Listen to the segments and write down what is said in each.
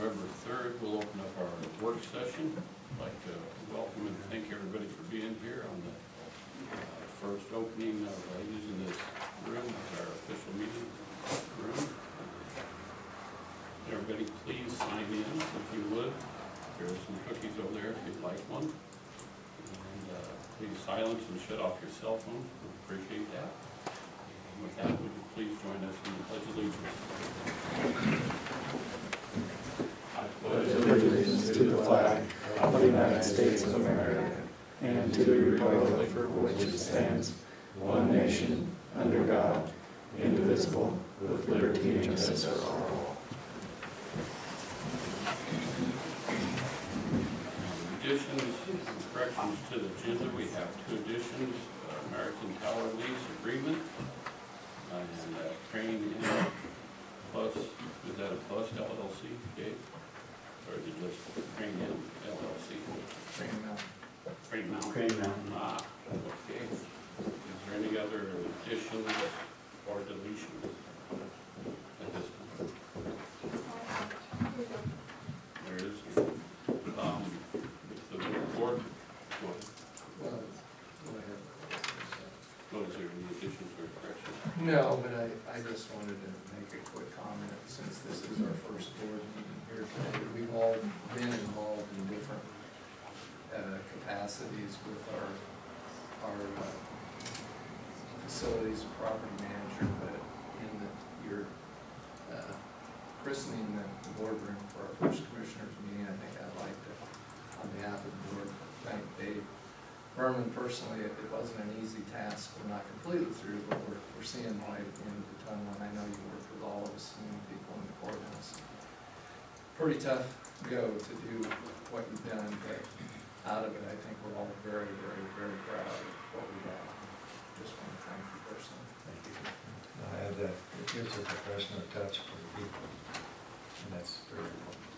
November third, we'll open up our work session. I'd like to welcome and thank everybody for being here on the uh, first opening of uh, using this room as our official meeting room. Everybody, please sign in if you would. There are some cookies over there if you'd like one. And uh, please silence and shut off your cell phones, we appreciate that. And with that, would you please join us in the pledge of allegiance? Allegiance to the flag of the United States of America and to the republic for which it stands, one nation, under God, indivisible, with liberty and justice for all. Additions corrections to the agenda, we have two additions, American Tower lease agreement, and uh, Crane Plus, is that a plus LLC, Dave? Or is it just Crane Inn LLC? Crane Mountain? Crane Mountain. Ah, okay. Is there any other additions or deletions at this time? There is. Um, the board, what, what is there, any additions or corrections? No, but I, I just wanted to make a quick comment, since this is our first board meeting here today. We've been involved in different, uh, capacities with our, our, uh, facilities property manager, but in the, your, uh, christening the the boardroom for our first commissioners meeting, I think I'd like to, on behalf of the board, thank Dave Berman personally, it it wasn't an easy task, we're not completely through, but we're, we're seeing light at the end of the tunnel, and I know you worked with all of us and people in the courthouse. Pretty tough go to do what you've done, but out of it, I think we're all very, very, very proud of what we have. Just want to thank you personally. Thank you. I have that, it gives a professional touch for the people, and that's very important.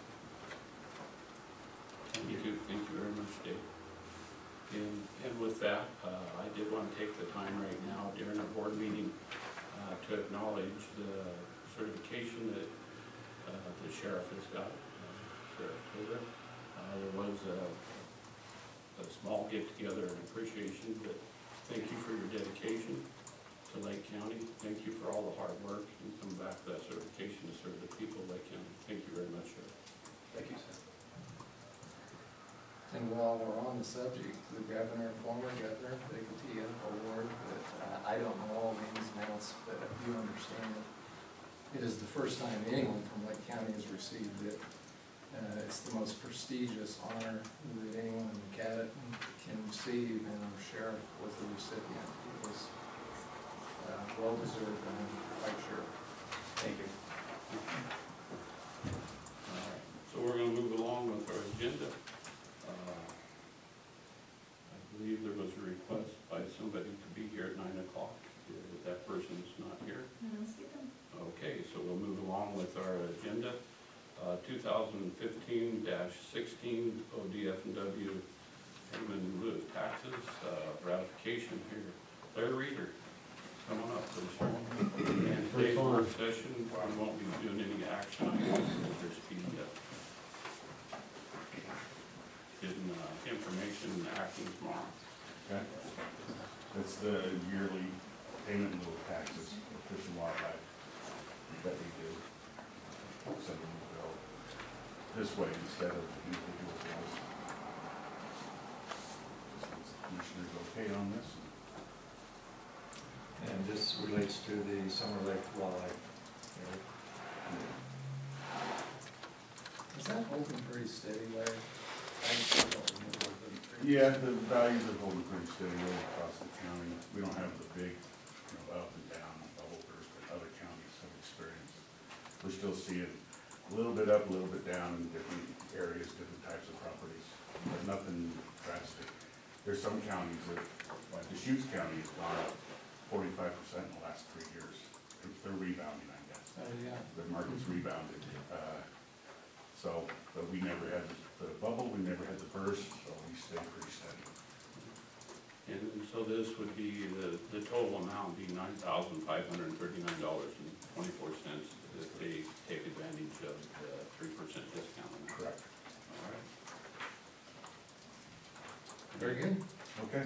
Thank you, thank you very much, Dave. And, and with that, uh, I did want to take the time right now during our board meeting, uh, to acknowledge the certification that, uh, the sheriff has got, Sheriff Taylor. Uh, there was a, a small get-together and appreciation, but thank you for your dedication to Lake County. Thank you for all the hard work and coming back to that certification to serve the people of Lake County. Thank you very much, Sheriff. Thank you, sir. And while we're on the subject, the governor, former governor, the Katia Award, that, uh, I don't know all the ins and outs, but I do understand that it is the first time anyone from Lake County has received it. Uh, it's the most prestigious honor that anyone in the Cadett can receive, and our sheriff was the recipient. It was, uh, well deserved, I'm quite sure. Thank you. Alright, So we're gonna move along with our agenda. Uh, I believe there was a request by somebody to be here at nine o'clock. If That person's not here. Okay, so we'll move along with our agenda. Uh, two thousand fifteen sixteen ODF and W payment in lieu of taxes, uh, ratification here. Larry Reader, come on up, please. And today's work session, we won't be doing any action items, we'll just be, uh, getting, uh, information and acting tomorrow. Okay. That's the yearly payment in lieu of taxes for Fish and Wildlife that we do. Send them the bill this way instead of individual bills. Just Commissioners okay on this? And this relates to the Summer Lake Wildlife area. Is that holding pretty steady, Larry? I just don't remember the Yeah, the values are holding pretty steady all across the county. We don't have the big, you know, up and down bubble burst that other counties have experienced. We're still seeing a little bit up, a little bit down in different areas, different types of properties, but nothing drastic. There's some counties that, like Deschutes County has gone up forty-five percent in the last three years. They're- They're rebounding, I guess. Oh, yeah. The market's rebounded. Uh, So, but we never had the bubble, we never had the burst, so we stayed pretty steady. And so this would be, the, the total amount would be nine thousand five hundred and thirty-nine dollars and twenty-four cents that they take advantage of the three percent discount. on that. Correct. All right. Very good. Okay,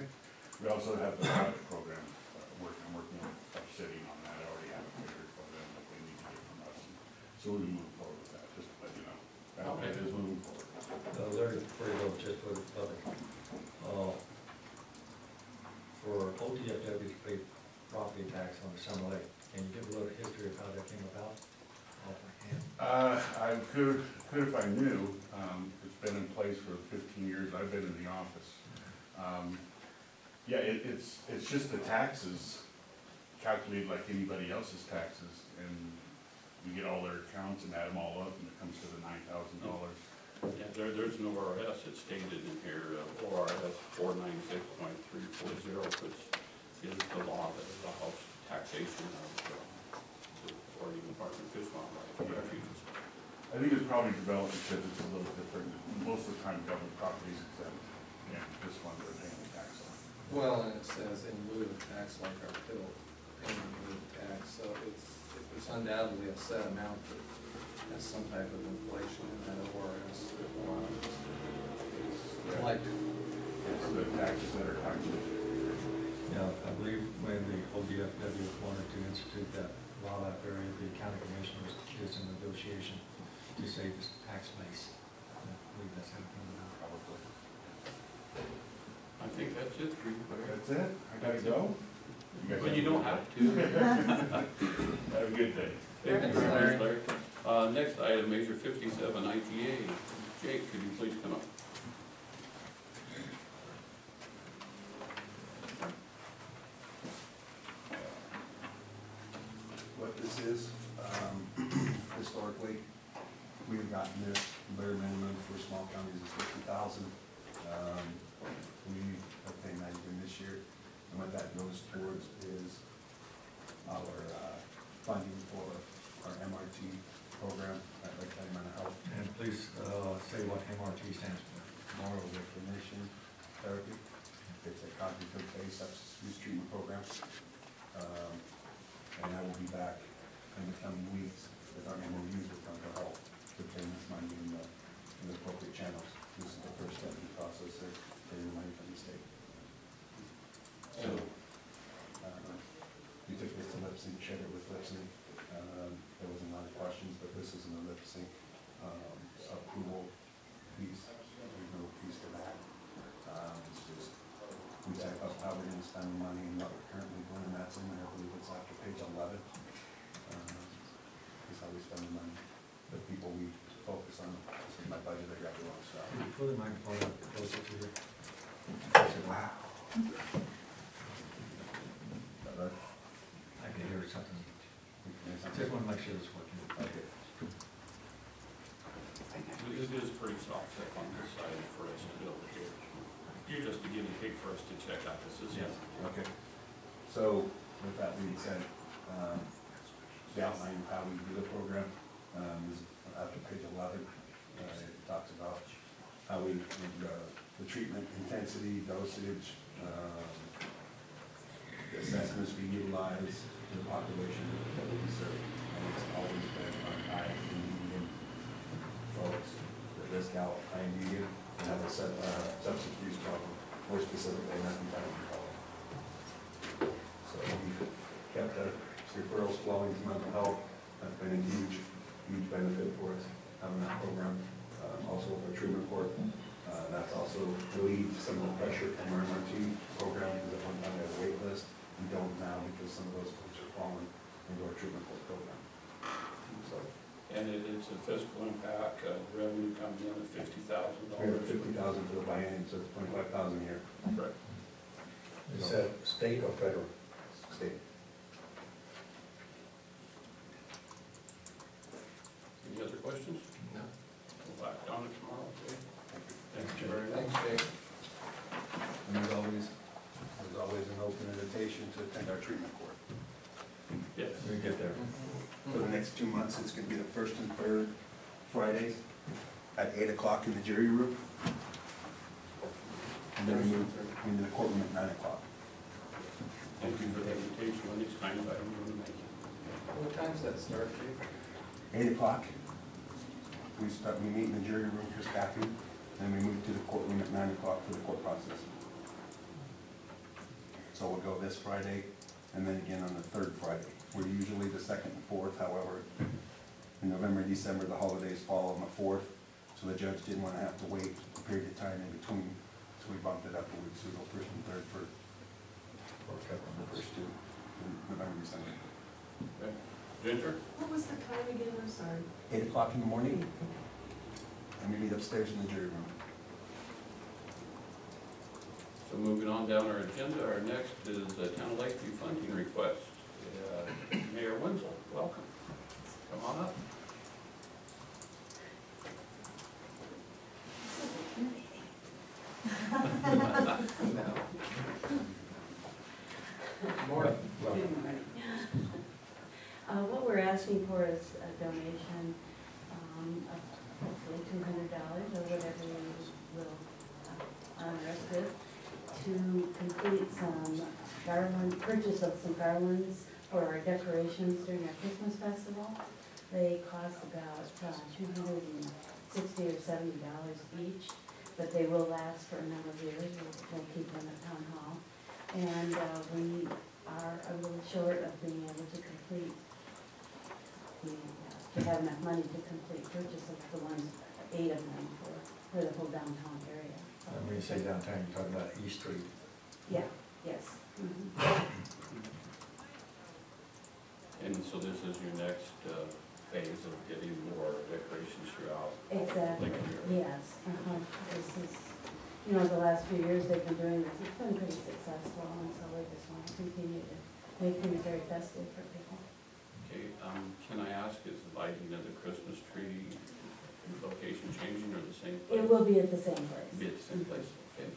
we also have the pilot program, uh, work, I'm working on, I'm on that, I already have a figure for them, that they need to get from us. So we can move forward with that, just to let you know, that Okay. it is moving forward. Uh, Larry, before you go, just for the public, uh, for ODFW to pay property tax on the Summer Lake, can you give a little history of how that came about? Uh, I could, could if I knew, um, it's been in place for fifteen years, I've been in the office. Um, yeah, it, it's, it's just the taxes calculated like anybody else's taxes, and we get all their accounts and add them all up, and it comes to the nine thousand dollars. Yeah, there, there's no ORS, it's stated in here, uh, ORS four nine six point three four zero, which is the law that allows taxation of, the Oregon Department of Fish and Wildlife refuges. I think it's probably developed because it's a little different, most of the time government properties exempt, yeah, this one they're paying the tax on. Well, and it says in lieu of tax like our bill, paying in lieu of tax, so it's, it's undoubtedly a set amount that has some type of inflation in that ORS that allows collected. It's the taxes that are taxed. Yeah, I believe when the ODFW wanted to institute that wildlife area, the county commission was, is in negotiation to save this tax base. I believe that's how it came about. Probably. I think that's it for you, Larry. That's it, I gotta go? guys But you don't have to. Have a good day. Thank you Thanks, very Larry. much, Larry. Uh, next item, Measure fifty-seven IGA. Jake, could you please come up? What this is. Um, Historically, we've gotten this bare minimum for small counties is fifty thousand. Um, We have paid ninety this year, and what that goes towards is our uh, funding for our MRT program at Lake County Mental Health. And please, uh, say what MRT stands for. Moral reconation therapy. It's a cognitive-based substance abuse treatment program. Um, And I will be back in the coming weeks with our with mental health to obtain this money in the, in the appropriate channels. This is the first step in the process of getting the money from the state. So, uh, we took this to LPSCC, shared it with LPSCC. Um, There wasn't a lot of questions, but this isn't a LPSCC um, approval piece, there's no piece to that. Um, It's just, we type up how we're gonna spend the money and what we're currently doing, and that's in there, I believe it's after page eleven. Um, Is how we spend the money, the people we focus on, this is my budget, I got the wrong stuff. Could you put the microphone up closer to you? Wow. But, I can hear something. uh, Just want to make sure it's working. Okay. It is pretty soft up on this side for us to build it here. You're just a guinea pig for us to check out the system. Okay. So with that being said, um, the outline of how we do the program, um, is after page eleven. Uh, it talks about how we, uh, the treatment intensity, dosage, um, the assessments we utilize, the population that we serve. And it's always been on high and medium folks, the risk out, high and medium, and have a sub, uh, substance use problem, more specifically, nothing but alcohol. So we kept the referrals flowing to mental health, that's been a huge, huge benefit for us, having that program. Um, also with our treatment court, uh, that's also relieved some of the pressure from our MRT program, because at one time we had a wait list. We don't now because some of those folks are falling into our treatment court program. So, And it, it's a fiscal impact, uh, revenue coming in at fifty thousand we have dollars. fifty thousand for the biennium, so it's twenty-five thousand here, Correct. Is that state or federal? state. Any other questions? No. Go back on it tomorrow, okay? Thank you, Jay. Thanks, Jay. And as always, there's always an open invitation to attend our treatment court. Yes. We get there. For the next two months, it's gonna be the first and third Fridays at eight o'clock in the jury room. And then we move into the courtroom at nine o'clock. Thank you for the invitation on these times, I don't. What time's that start, Jake? 8 o'clock. We start, we meet in the jury room for staffing, then we move to the courtroom at 9 o'clock for the court process. So we'll go this Friday, and then again on the third Friday. We're usually the second and fourth, however, in November and December, the holidays fall on the fourth, so the judge didn't want to have to wait a period of time in between, so we bumped it up a week, so we go first and third for, for the first two, in November, December. Okay. Ginger? What was the time again, I'm sorry? Eight o'clock in the morning, and we meet upstairs in the jury room. So moving on down our agenda, our next is a Town of Lakeview funding request. Uh, Mayor Wenzel, welcome. Come on up. No. More, Uh, what we're asking for is a donation, um, of hopefully two hundred dollars or whatever you will uh, us with to complete some garland, purchase of some garlands for our decorations during our Christmas festival. They cost about, uh, two hundred and sixty or seventy dollars each, but they will last for a number of years. We'll, we'll keep them at town hall. And, uh, we are a little short of being able to complete to have enough money to complete purchase of the ones, eight of them for, for the whole downtown area. And when you say downtown, you're talking about East Street. Yeah, yes. mhm. And so this is your next uh, phase of getting more decorations throughout. Exactly, yes, uh-huh. This is, you know, the last few years they've been doing this, it's been pretty successful, and so we just want to continue to make things very festive for people. Okay, um, can I ask, is the lighting of the Christmas tree location changing or the same place? It will be at the same Be place. at the same place, okay.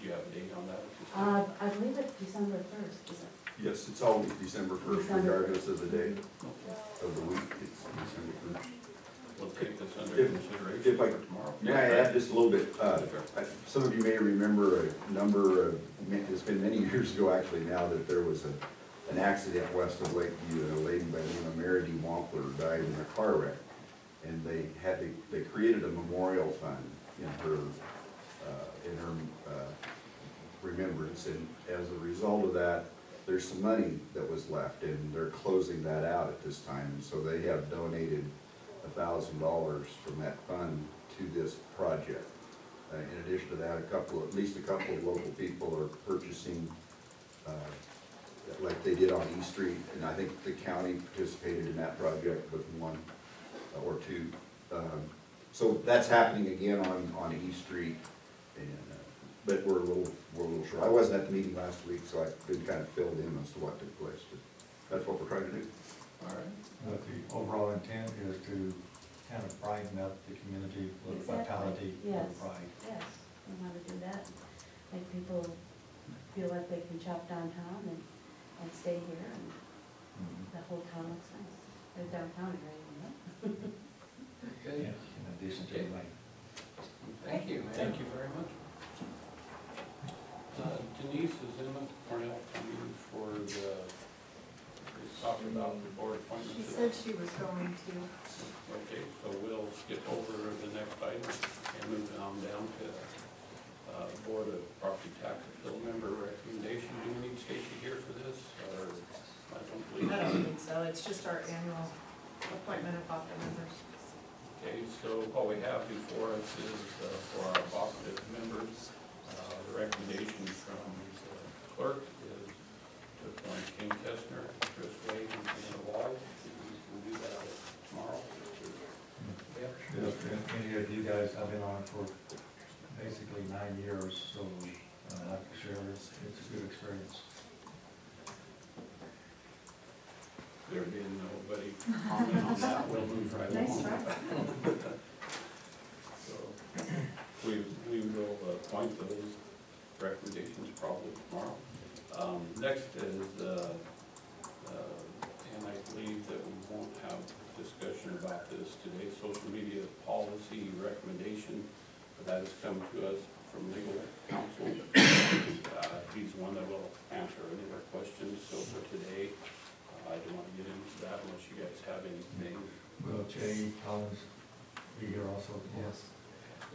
Do you have a date on that? Uh, I believe it's December first, is it? Yes, it's always December first, December. regardless of the day of the week, it's December first. We'll take this under If- consideration if I- for tomorrow. May I add just a little bit, uh, Sure. I- some of you may remember a number of, it's been many years ago actually now, that there was a, an accident west of Lakeview, and a lady by the name of Mary D. Wampler died in a car wreck. And they had, to- they created a memorial fund in her, uh, in her, uh, remembrance, and as a result of that, there's some money that was left, and they're closing that out at this time, so they have donated a thousand dollars from that fund to this project. Uh, in addition to that, a couple, at least a couple of local people are purchasing, uh, like they did on East Street, and I think the county participated in that project with one or two. Um, So that's happening again on, on East Street, and, uh, but we're a little, we're a little short. I wasn't at the meeting last week, so I've been kind of filled in as to what took place, but that's what we're trying to do. All right. But the overall intent is to kind of brighten up the community with Exactly, vitality, yes. with pride. Yes, we want to do that, make people feel like they can shop downtown and, and stay here, and the whole town looks nice, the downtown area, you know? good, In addition to the light. thank you, man. Thank you very much. Uh, Denise is in the Cornell coming for the, we talked about the board She said she was going to. Okay, so we'll skip over the next item and move on down to uh, Board of Property Tax Appeal Member Recommendation. Do we need Stacy here for this, or I don't believe? I don't think so, it's just our annual appointment of opera members. Okay, so what we have before us is uh, for our operative members, uh, the recommendation from the clerk is to appoint King Kestner, Chris Wade, and Deanna Wall. We can do that tomorrow. Yep. Yes, and Any of you guys, I've been on it for basically nine years, so uh, like to share, it's, it's a good experience. There being nobody comment on that, we'll move right along. Try. So, we, we will appoint those recommendations probably tomorrow. Um, next is, uh, uh, and I believe that we won't have discussion about this today, social media policy recommendation. That has come to us from legal counsel. Uh, he's the one that will answer any of our questions, so for today, I don't want to get into that unless you guys have anything. Will Jay Collins be here also? Yes.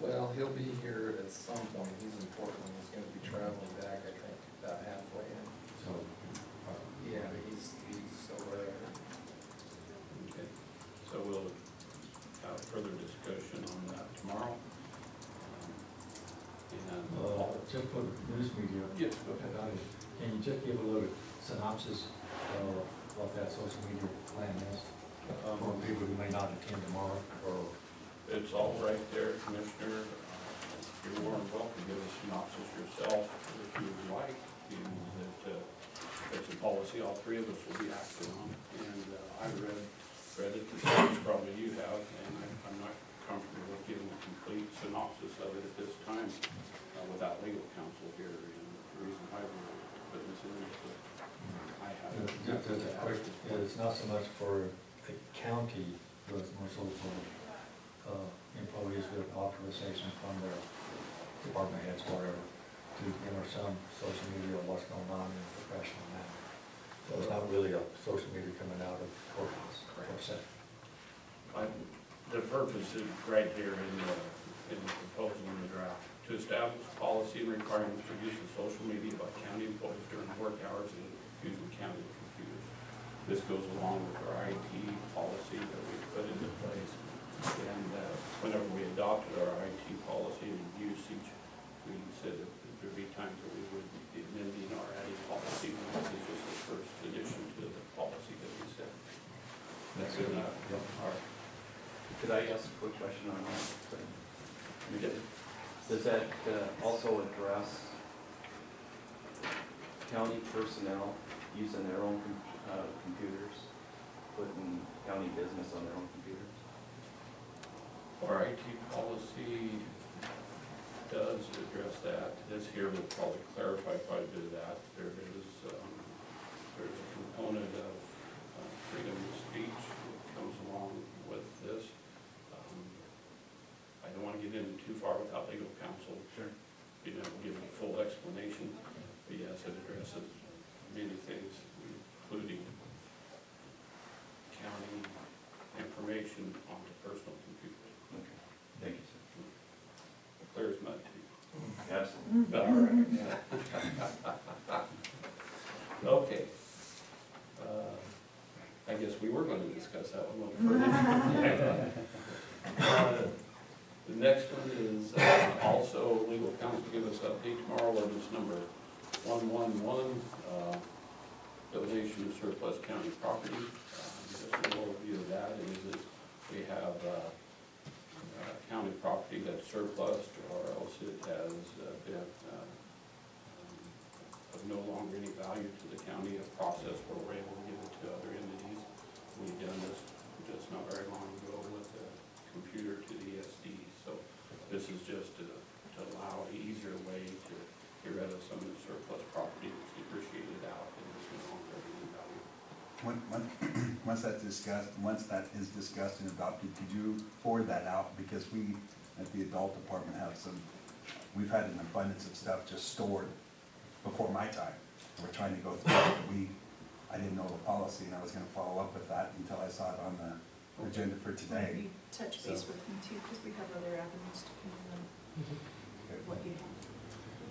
Well, he'll be here at some point, he's in Portland, he's gonna be traveling back, I think, about halfway in. So, uh, Yeah, he's, he's over there. Okay, so we'll have further discussion on that tomorrow. Um, And, uh, I'll- just for the news media, yes, go ahead. uh, can you just give a little synopsis of what that social media plan is? For Um, people who may not attend tomorrow, or It's all right there, Commissioner. Uh, You're more than welcome to give a synopsis yourself if you would like. You know, that, uh, It's a policy all three of us will be acting on. And uh, I read, read it, the same as probably you have, and I- I'm not comfortable with giving a complete synopsis of it at this time uh, without legal counsel here. And the reason why we're putting this in is that I have. Just as a quick, it's not so much for the county, but it's more so for uh, employees with authorization from their department heads, or whatever, to enter some social media of what's going on in a professional manner. So it's not really a social media coming out of the courthouse, per se. I- The purpose is right here in the, in the proposal in the draft, to establish policy and requirements for use of social media by county employees during work hours and using county computers. This goes along with our IT policy that we put into place. And uh, whenever we adopted our IT policy and usage, we said that there'd be times that we would be amending or adding policy. This is just the first addition to the policy that we set. That's Good it. enough? Yep. All right. Could I ask a quick question on that? Does that uh, also address county personnel using their own com- uh, computers, putting county business on their own computers? Our IT policy does address that. This here will probably clarify quite a bit of that. There is, um, there's a component of uh, freedom of speech that comes along with this. Um, I don't want to get into too far without legal counsel. Sure. You know, give a full explanation, but yes, it addresses many things, including county information on the personal computers. Okay, thank you, sir. Clear as mud to you. Absolutely. But all right. Okay. Uh, I guess we were going to discuss that one a little further. Uh, The next one is uh, also legal counsel give us update tomorrow, ordinance number one-one-one, uh, donation of surplus county property. Uh, Just a little overview of that is, is we have uh, uh, county property that's surplus or else it has uh, been uh, um, of no longer any value to the county, a process where we're able to give it to other entities. We've done this just not very long ago with the computer to the ESD. So this is just to, to allow an easier way to get rid of some of the surplus property that's depreciated out and is no longer of any value. When, when, once that's discussed, once that is discussed and adopted, could you forward that out? Because we, at the adult department, have some, we've had an abundance of stuff just stored before my time. We're trying to go through it, we, I didn't know the policy, and I was gonna follow up with that until I saw it on the agenda for today. Maybe touch base with me too, because we have other avenues to come in, what you have.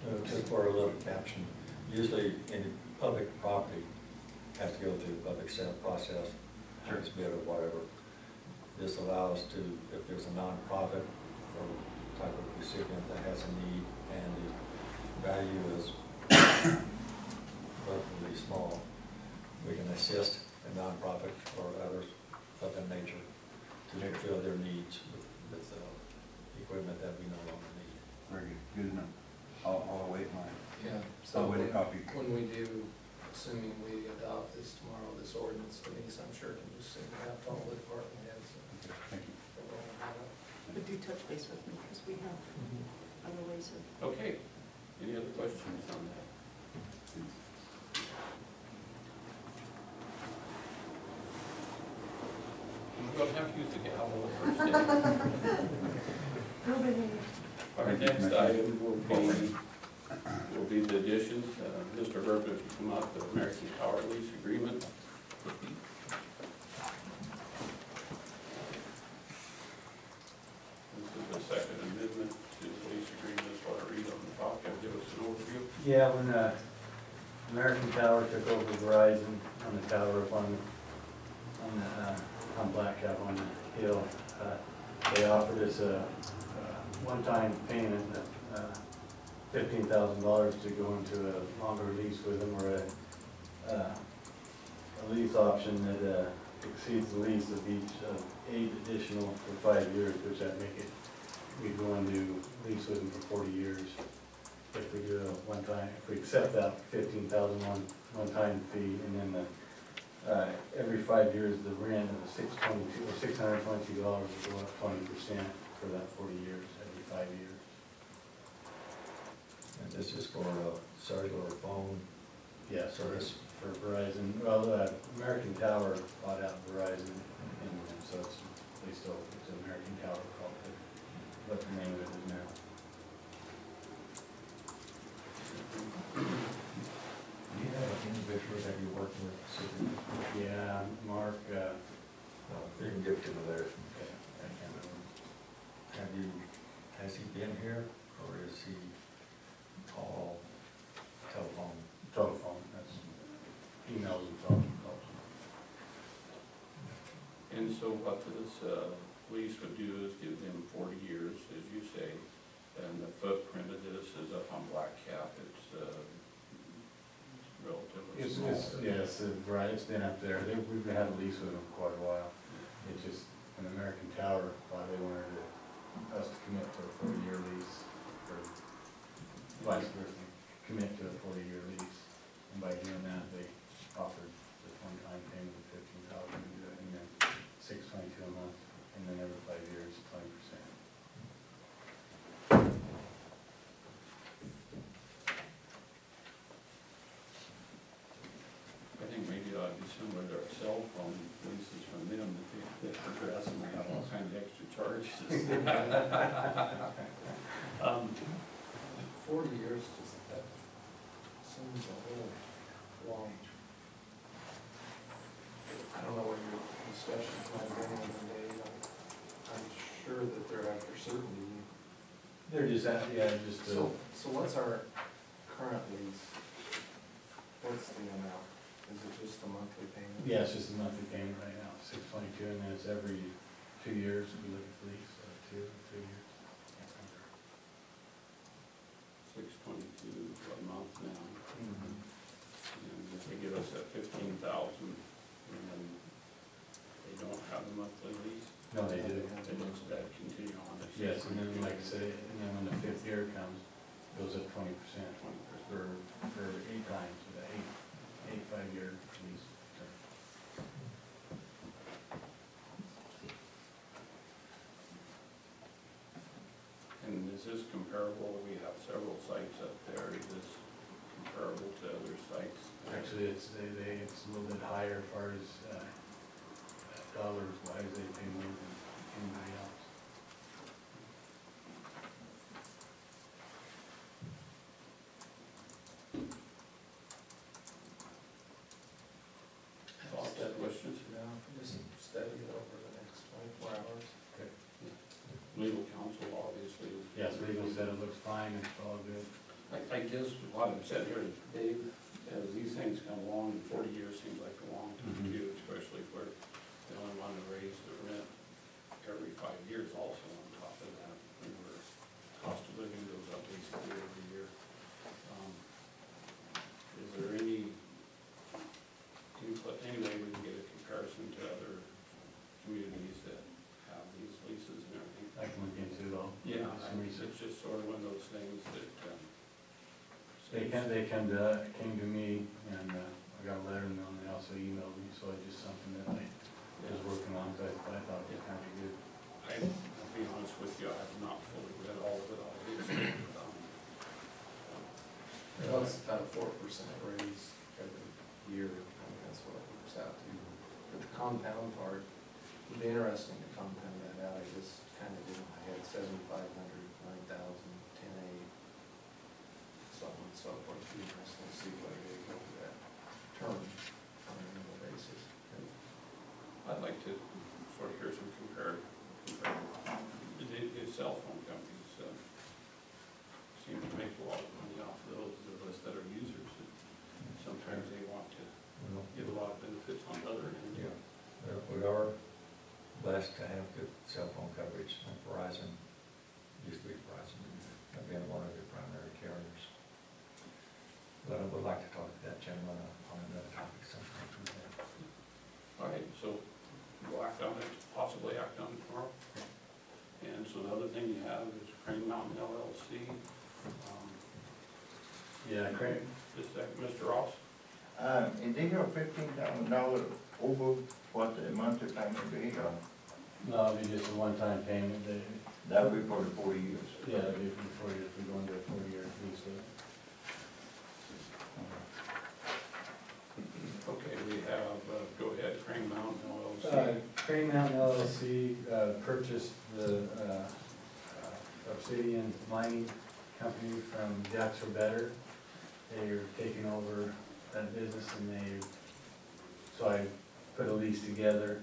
Uh, Just for a little caption, usually any public property has to go through a public sale process, highest bid or whatever. This allows to, if there's a nonprofit or type of recipient that has a need and the value is relatively small, we can assist a nonprofit or others of that nature to fulfill their needs with, with uh, equipment that we no longer need. Very good, good enough. I'll, I'll await mine. Yeah, so I'll wait a when, copy. when we do, assuming we adopt this tomorrow, this ordinance, Denise, I'm sure can just send it out to all the department heads. Okay, Thank you. and roll it. But do touch base with me, because we have mm-hmm. other ways of Okay, any other questions on that? I'm gonna have to use the gavel the first day. Our next item will be, will be the additions. Uh, Mr. Herbert, if you come up, the American Tower Lease Agreement. This is the second amendment to the lease agreement, that's what I read on the top, can you give us an overview? Yeah, when uh, American Tower took over Verizon on the tower up on, on the, uh, on Black Cap on the hill, uh, they offered us a one-time payment of, uh, fifteen thousand dollars to go into a longer lease with them or a, uh, a lease option that, uh, exceeds the lease of each of eight additional for five years, which that make it, we go into lease with them for forty years. If we do a one-time, if we accept that fifteen thousand one, one-time fee, and then the, uh, every five years, the rent of six twenty-two, or six hundred twenty-two dollars will go up twenty percent for that forty years, five years. And this is for a cellular phone Yeah, service. for Verizon, well, uh, American Tower bought out Verizon, and so it's, they still, it's American Tower called, it, what the name of it is now. Do you have an individual that you're working with, Yeah, Mark, uh, No, you can give it to me there. okay, I can't remember. Have you, has he been here, or is he all telephone? telephone, that's emails and phone calls. And so what this uh, lease would do is give them forty years, as you say, and the footprint of this is up on Black Cap, it's uh, relatively It's, small. it's, yeah, it's, uh, right, it's been up there, they, we've had a lease with them for quite a while. It's just, an American Tower, why they wanted to- us to commit for a forty-year lease, or vice versa, commit to a forty-year lease. And by doing that, they offered this one-time payment of fifteen thousand to do it, and then six twenty-two a month, and then every five years, twenty percent. I think maybe it ought to be similar to our cell phone leases from them, that they, that address and they have all kinds of extra charges. Um, Forty years, just that seems a little long. I don't know what your discussion plans are, and they, I'm sure that they're after certainty. They're just, at- yeah, just, uh, So, so what's our current lease? What's the amount? Is it just the monthly payment? yeah, it's just a monthly payment right now, six twenty-two, and then it's every two years, we look at the lease, or two, three years. Six twenty-two a month now, Mhm. and if they give us that fifteen thousand, and then they don't have a monthly lease, No, they do. then it's that continue on. at Yes, and then like I say, and then when the fifth year comes, it goes up twenty percent, twenty percent, for, for eight times, with a eight, eight, five-year lease term. And is this comparable, we have several sites up there, is this comparable to other sites? Actually, it's, they, they, it's a little bit higher as far as, uh, dollars wise, they pay more than anybody else. Thoughts, questions? Yeah, just study it over the next twenty-four hours. Legal counsel, obviously. is- Yes, legal said it looks fine, it's all good. I, I guess what I'm saying here is, Dave, as these things come along, forty years seems like a long time Mhm. too, especially if we're the only one to raise the rent every five years also on top of that. And we're, cost of living goes up basically every year. Um, Is there any, any, pla- any way we can get a comparison to other communities that have these leases and everything? I can look into it all. Yeah, Some research. it's just sort of one of those things that, um. They come, they come to, came to me, and, uh, I got a letter, and then they also emailed me, so it's just something that I was working on, so I, I thought it was kind of good. I, I'll be honest with you, I have not fully read all of it, obviously. um, Well, it's about a four percent raise every year, I mean, that's what it works out to. But the compound part, it'd be interesting to compound that out, I just kind of did in my head, seventy-five hundred, nine thousand, ten eight, someone subway students and see whether they go to that term on an annual basis. I'd like to sort of hear some compare, compare. The, the cell phone companies uh, seem to make a lot of money off those of us that are users. And sometimes they want to give a lot of benefits on the other end. Yeah, we are blessed to have good cell phone coverage. on Verizon Yeah, Craig, Just a second, Mr. Ross? Uh, is this your fifteen thousand dollar over what the monthly payment be, or no, it'll be just a one-time payment, that, that'll be for the forty years? yeah, it'll be for four years, if we go into a four-year lease with. Okay, we have, uh, go ahead, Crane Mountain Uh, LLC. Crane Mountain LLC uh, purchased the uh, uh, Obsidian Mining Company from Jacks for Better. They're taking over that business and they, so I put a lease together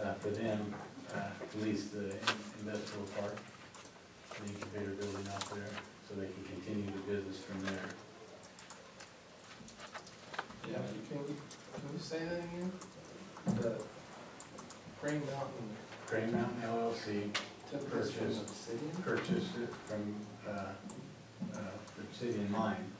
uh, for them uh, to lease the industrial park, the incubator building out there, so they can continue the business from there. Yeah, can you, can you say that again? The Crane Mountain Crane Mountain LLC took this from Purchase. Obsidian? purchased it from uh, uh, the Obsidian Mine.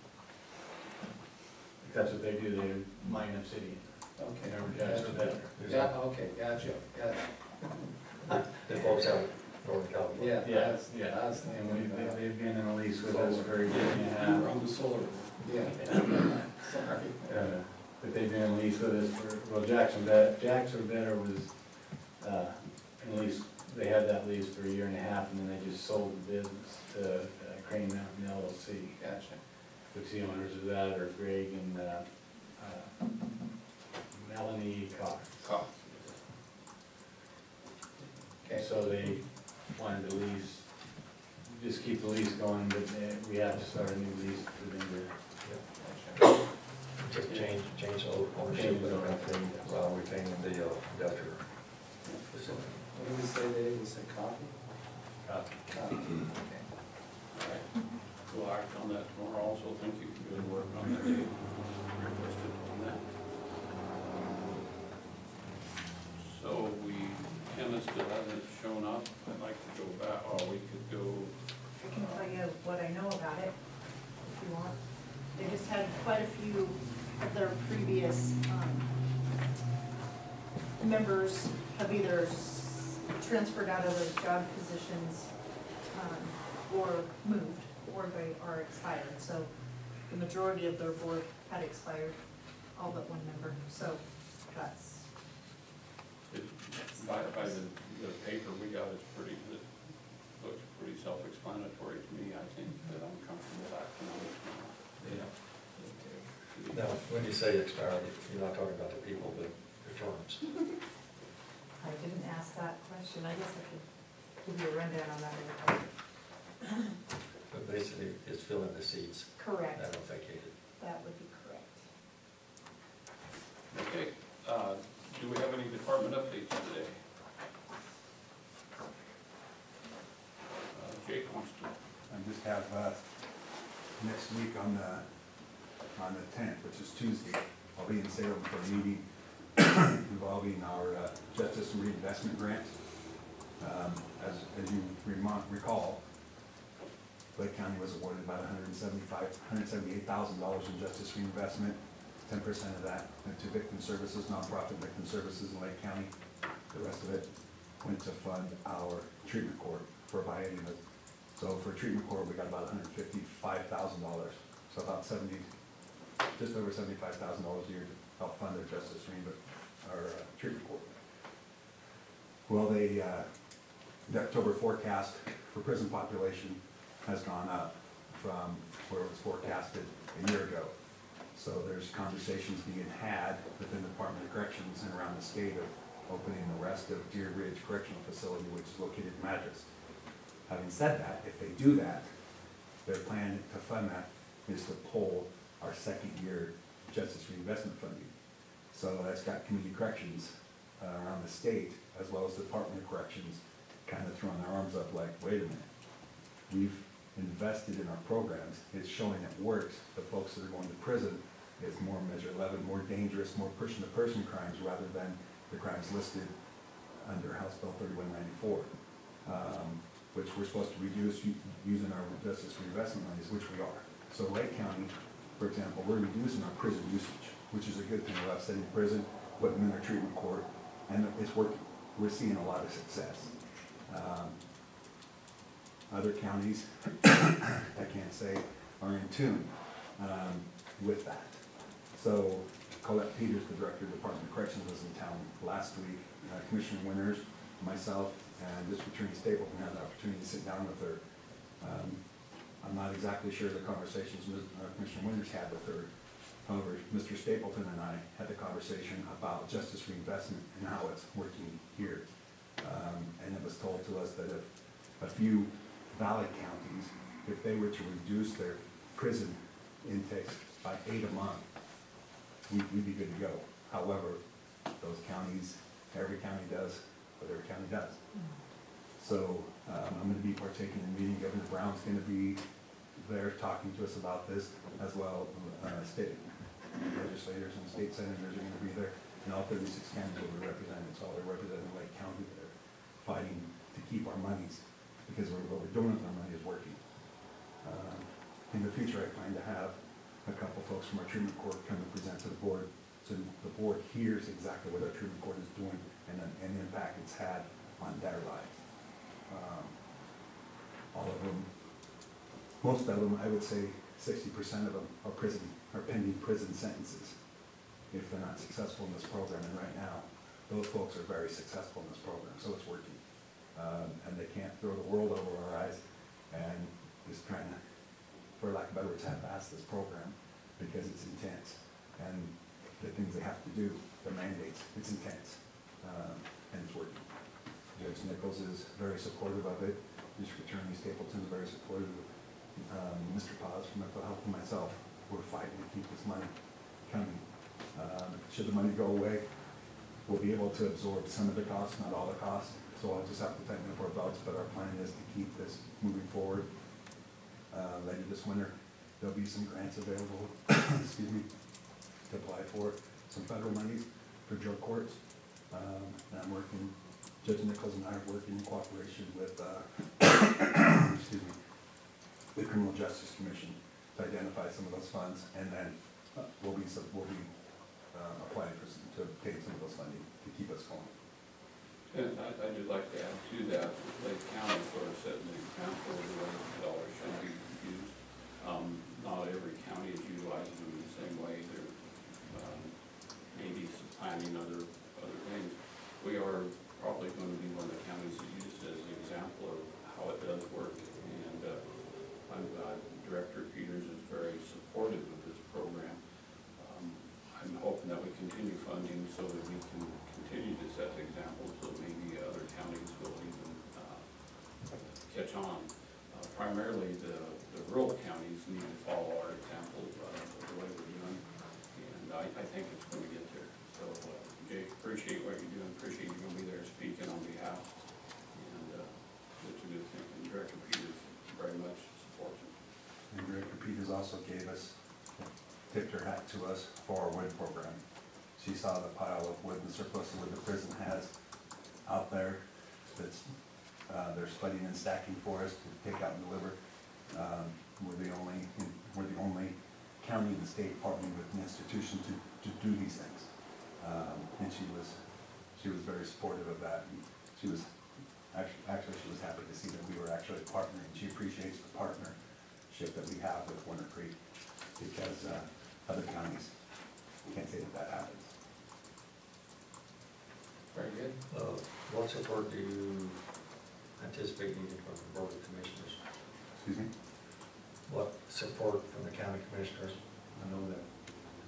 That's what they do, they mine obsidian. Okay. Never judged for better. Yeah, okay, gotcha, gotcha. The folks out in Northern California. Yeah, Yeah, that's, yeah, I was and we, of they- they've been in a lease with us for a year and a half. on the solar. Yeah. Sorry. Uh, But they've been in lease with us for, well, Jackson, Bet- Jackson Better was, uh, in lease, they had that lease for a year and a half, and then they just sold the business to uh, Crane Mountain LLC. Gotcha. Which the owners of that are Greg and, uh, uh, Melanie Cox. Cox. Okay. So they wanted to lease, just keep the lease going, but uh, we have to start a new lease for them to Gotcha. Just change, change the ownership Change of the the company while retaining the uh, industrial facility. What did we say today? We said coffee? copy. Coffee, okay. All right. We'll act on that tomorrow also. Thank you for your work on that date. Requested on that. So we, Kim still hasn't shown up. I'd like to go back, or we could go, I can tell you what I know about it, if you want. They just had quite a few of their previous, um, members have either transferred out of those job positions, um, or moved, or they are expired. So the majority of their board had expired, all but one member, so that's, it- by, by the, the paper we got is pretty, it looks pretty self-explanatory to me. I think mm-hmm. that I'm comfortable acting on it tomorrow. Yeah. Now, when you say expired, you're not talking about the people, but the terms. I didn't ask that question. I guess I could give you a rundown on that. later. But basically, it's filling the seats Correct, that are vacated. that would be correct. Okay, uh, do we have any department updates today? Uh, Jake wants to, I just have, uh, next week on the, on the tenth, which is Tuesday, I'll be in Salem for a meeting involving our uh, Justice and Reinvestment Grant. Um, as, as you remo- recall, Lake County was awarded about $178,000 in justice reinvestment. Ten percent of that went to victim services, nonprofit victim services in Lake County. The rest of it went to fund our treatment court for biennium. So for treatment court, we got about hundred and fifty-five thousand dollars, so about seventy, just over seventy-five thousand dollars a year to help fund their justice reinvestment, our uh, treatment court. Well, they, uh, the October forecast for prison population has gone up from where it was forecasted a year ago. So there's conversations being had within the Department of Corrections and around the state of opening the rest of Deer Ridge Correctional Facility, which is located in Madras. Having said that, if they do that, their plan to fund that is to pull our second year justice reinvestment funding. So that's got community corrections uh, around the state, as well as the Department of Corrections, kind of throwing their arms up like, wait a minute. We've invested in our programs, it's showing it works. The folks that are going to prison is more Measure Eleven, more dangerous, more person-to-person crimes rather than the crimes listed under House Bill thirty-one ninety-four, um, which we're supposed to reduce using our justice reinvestment monies, which we are. So Lake County, for example, we're reducing our prison usage, which is a good thing. We're upsetting prison, putting them in our treatment court, and it's working. We're seeing a lot of success. Um, other counties, I can't say, are in tune um, with that. So Colette Peters, the Director of the Department of Corrections, was in town last week. Uh, Commissioner Winters, myself, and District Attorney Stapleton had the opportunity to sit down with her. Um, I'm not exactly sure the conversations uh, Commissioner Winters had with her. However, Mr. Stapleton and I had the conversation about justice reinvestment and how it's working here. Um, And it was told to us that if a few valley counties, if they were to reduce their prison intakes by eight a month, we'd, we'd be good to go. However, those counties, every county does what every county does. So, um, I'm gonna be partaking in a meeting, Governor Brown's gonna be there talking to us about this as well. Uh, state legislators and state senators are gonna be there, and all thirty-six counties will be represented, so they're representing Lake County, they're fighting to keep our monies, because we're, what we're doing with our money is working. Um, In the future, I plan to have a couple folks from our treatment court come and present to the board, so the board hears exactly what our treatment court is doing and the, impact it's had on their lives. Um, All of them, most of them, I would say sixty percent of them are prison, are pending prison sentences if they're not successful in this program, and right now, those folks are very successful in this program, so it's working. Um, and they can't throw the world over our eyes and just trying to, for lack of better words, half-ass this program because it's intense. And the things they have to do, the mandates, it's intense, um, and it's working. Judge Nichols is very supportive of it, District Attorney Stapleton is very supportive. Um, Mr. Paz from Mental Health and myself, we're fighting to keep this money coming. Um, should the money go away, we'll be able to absorb some of the costs, not all the costs, so I'll just have to tighten up our belts, but our plan is to keep this moving forward. Uh, later this winter, there'll be some grants available, excuse me, to apply for, some federal monies for drug courts. Um, and I'm working, Judge Nichols and I are working in cooperation with, uh, excuse me, the Criminal Justice Commission to identify some of those funds, and then uh, we'll be, we'll be uh, applying for some, to obtain some of those funding to keep us going. And I, I'd just like to add to that, Lake County sort of setting an example of the way the dollars should be used. Um, not every county is utilizing them in the same way, there, um, maybe timing, other, other things. We are probably gonna be one of the counties that used as an example of how it does work. And, uh, I'm, Director Peters is very supportive of this program. Um, I'm hoping that we continue funding so that we can continue to set the example, catch on. Uh, Primarily, the, the rural counties need to follow our example, uh, of the way we're doing, and I, I think it's gonna get there. So, uh, Jake, appreciate what you're doing, appreciate you gonna be there speaking on behalf, and, uh, it's a good thing, and Director Peters very much supports it. And Director Peters also gave us, tipped her hat to us for our wood program. She saw the pile of wood, the surplus wood the prison has out there that's, uh, they're splitting and stacking for us to take out and deliver. Um, we're the only, we're the only county in the state partnering with an institution to, to do these things. Um, and she was, she was very supportive of that, and she was, actually, actually, she was happy to see that we were actually partnering. She appreciates the partnership that we have with Warner Creek, because, uh, other counties can't say that that happens. Very good. Uh, what support do you anticipate needing from the board of commissioners? Excuse me? What support from the county commissioners? I know that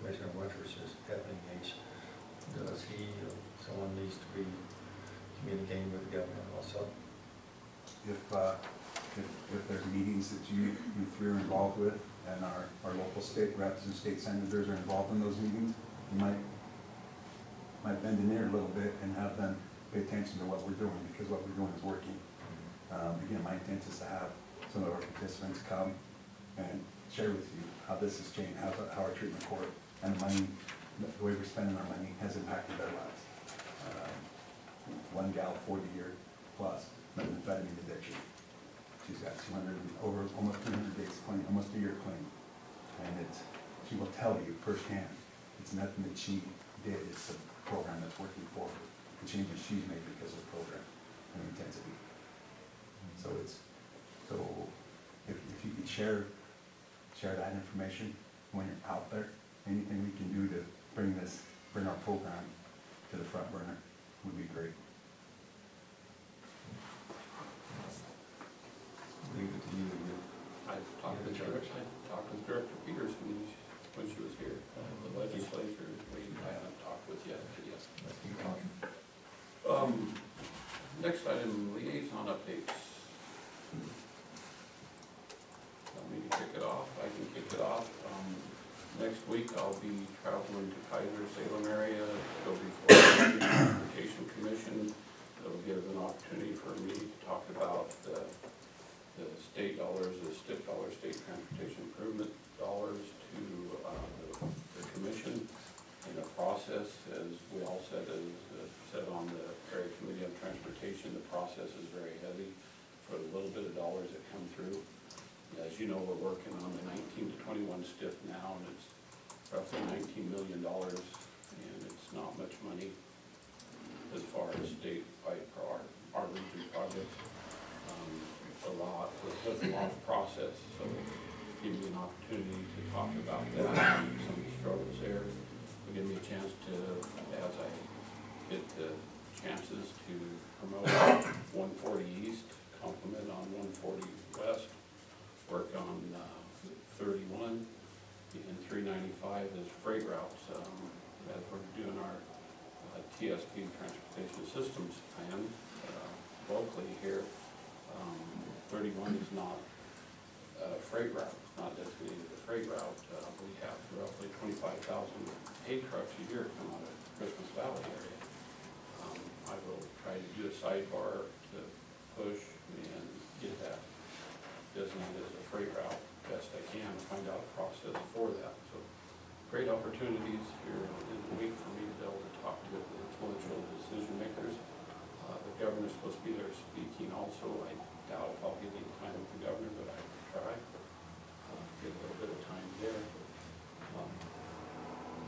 Commissioner Winters is heavily engaged. Does he, or someone needs to be communicating with the governor also? If, uh, if, if there's meetings that you, you three are involved with, and our, our local state reps and state senators are involved in those meetings, you might, might bend an ear a little bit and have them pay attention to what we're doing, because what we're doing is working. Um, again, my intent is to have some of our participants come and share with you how this has changed, how, how our treatment court and money, the way we're spending our money has impacted their lives. Um, One gal, forty year plus, methamphetamine addiction. She's got two hundred, over, almost two hundred days clean, almost a year clean. And it's, she will tell you firsthand, it's nothing that she did, it's the program that's working for her. The changes she's made because of the program and intensity. So it's, so if, if you could share, share that information when you're out there. Anything we can do to bring this, bring our program to the front burner would be great. Leave it to you to I talked with Director, I talked with Director Peters when she, when she was here. Uh, The legislature is waiting, I haven't talked with yet, but yes. Let's keep talking. Um, next item, liaison updates. Want me to kick it off? I can kick it off. Um, next week I'll be traveling to Keizer Salem area, to go before the Transportation Commission. It'll give an opportunity for me to talk about the, the state dollars, the STIP dollars, state transportation improvement dollars to, uh, the, the commission in the process, as we all said, as uh, said on the area committee on transportation, the process is very heavy for the little bit of dollars that come through. As you know, we're working on the nineteen to twenty-one STIP now, and it's roughly nineteen million dollars, and it's not much money as far as statewide for our, our region projects. Um, it's a lot, it's a of process, so give me an opportunity to talk about that, some of the struggles there. It'll give me a chance to, as I get the chances to promote one forty east, compliment on one forty west, work on, uh, thirty-one, and three ninety-five is freight routes, um, as we're doing our uh, TSP Transportation Systems Plan uh, locally here. Um, Thirty-one is not a freight route, it's not designated a freight route. Uh, We have roughly twenty-five thousand hay trucks a year come out of Christmas Valley area. Um, I will try to do a sidebar to push and get that designated as a freight route best I can, find out a process for that. So great opportunities here in the week for me to be able to talk to the influential decision makers. Uh, The governor's supposed to be there speaking also. I doubt if I'll get any time with the governor, but I try. Uh, Get a little bit of time there. Um,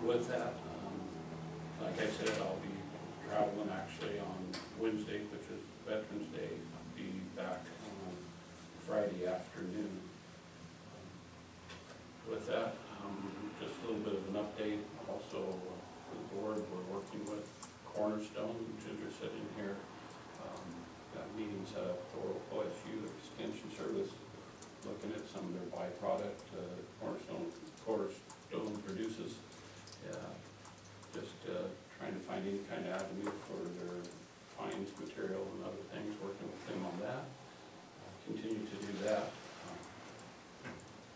With that, um, like I said, I'll be traveling actually on Wednesday, which is Veterans Day. I'll Be back on Friday afternoon. With that, um, just a little bit of an update, also, uh, for the board, we're working with Cornerstone, which Ginger sitting here. Um, Got meetings set up for OSU Extension Service, looking at some of their byproduct, uh, Cornerstone, Cornerstone produces. Yeah, Just, uh, trying to find any kind of avenue for their fines material and other things, working with them on that. Continue to do that.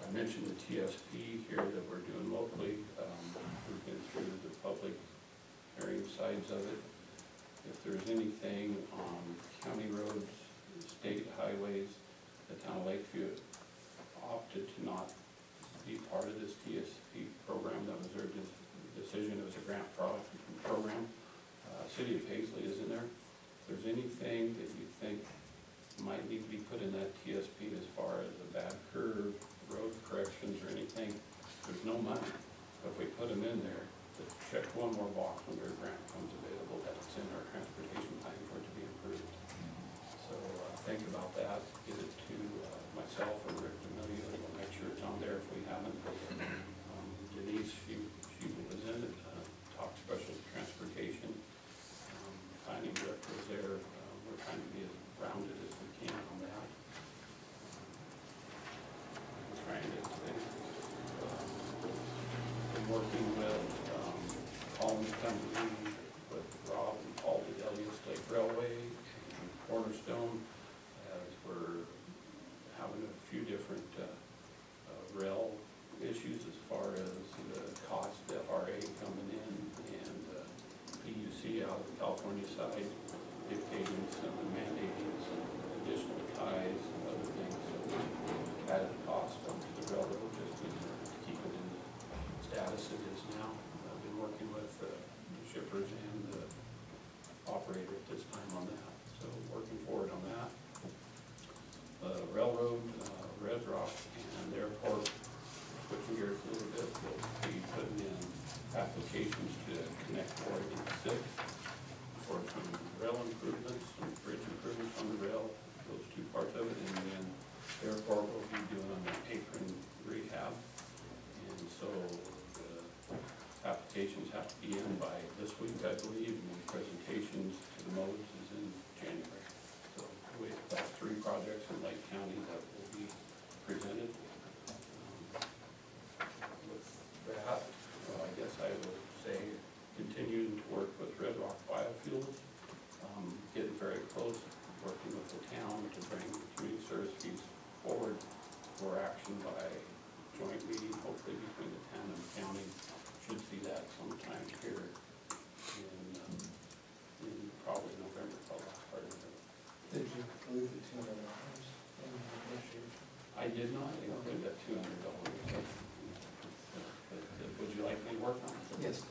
I mentioned the TSP here that we're doing locally. Um, We've been through the public hearing sides of it. If there's anything on county roads, state highways, the town of Lakeview opted to not be part of this TSP program. That was their de- decision. It was a grant program. Uh, City of Paisley is in there. If there's anything that you think might need to be put in that TSP as far as a bad curve, road corrections or anything, there's no money. If we put them in there, to check one more box when their grant comes available, that it's in our transportation plan for it to be approved. So, uh, think about that, get it to uh, myself or Rick D'Amelio, we'll make sure it's on there if we haven't. Um, Denise, she, she was in it, uh, talk special transportation. Um, Planning director was there, uh, we're trying to be as rounded as we can on that. Um, Trying to, uh, been working with, um, Collins Company, with Rob and Paul the Elias Lake Railway and Cornerstone, as we're having a few different, uh, uh, rail issues as far as the cost, the FRA coming in, and, uh, PUC out of the California side dictating some, mandating some additional ties and other things, so we added cost onto the railroad just to keep it in the status it is now. I've been working with uh, the shippers and the operator at this time on that, so working forward on that. Uh, Railroad, uh, Red Rock and Airport, switching gears a little bit, will be putting in applications to connect four eighty-six for some rail improvements, some bridge improvements on the rail, those two parts of it, and then airport will be doing an apron rehab. And so the applications have to be in by this week, I believe, and presentations to the modes is in January. So we have about three projects in Lake County that will be presented. Um, With that, uh, I guess I would say continuing to work with Red Rock Biofuels, um, getting very close, working with the town to bring community service fees forward for action by joint meeting, hopefully between the town and the county. Should see that sometime here in, um, in probably November, the last part of it. Did you include the two hundred dollars in the negotiation? I did not include that two hundred dollars. Would you like me to work on it? Yes.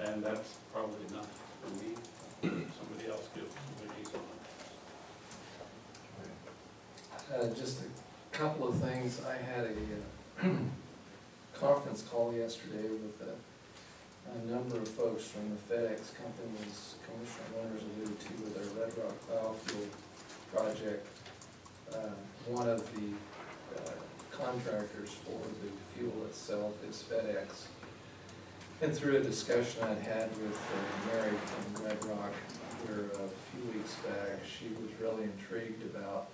And that's probably enough for me. Somebody else on Uh, just a couple of things. I had a uh, conference call yesterday with a, a number of folks from the FedEx companies Commissioner Winters alluded to with their Red Rock Biofuel project. Uh, One of the uh, contractors for the fuel itself is FedEx. And through a discussion I'd had with uh, Mary from Red Rock here a few weeks back, she was really intrigued about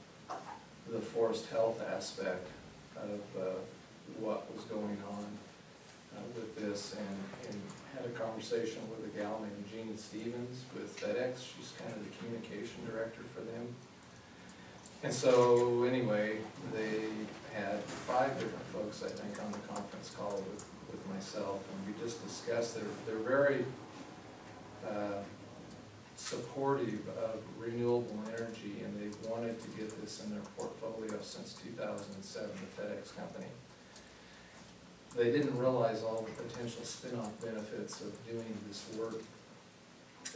the forest health aspect of uh, what was going on uh, with this and, and had a conversation with a gal named Jeannie Stevens with FedEx. She's kind of the communication director for them. And so, anyway, they had five different folks, I think, on the conference call with myself, and we just discussed, they're, they're very, uh, supportive of renewable energy, and they've wanted to get this in their portfolio since two thousand and seven, the FedEx company. They didn't realize all the potential spin-off benefits of doing this work.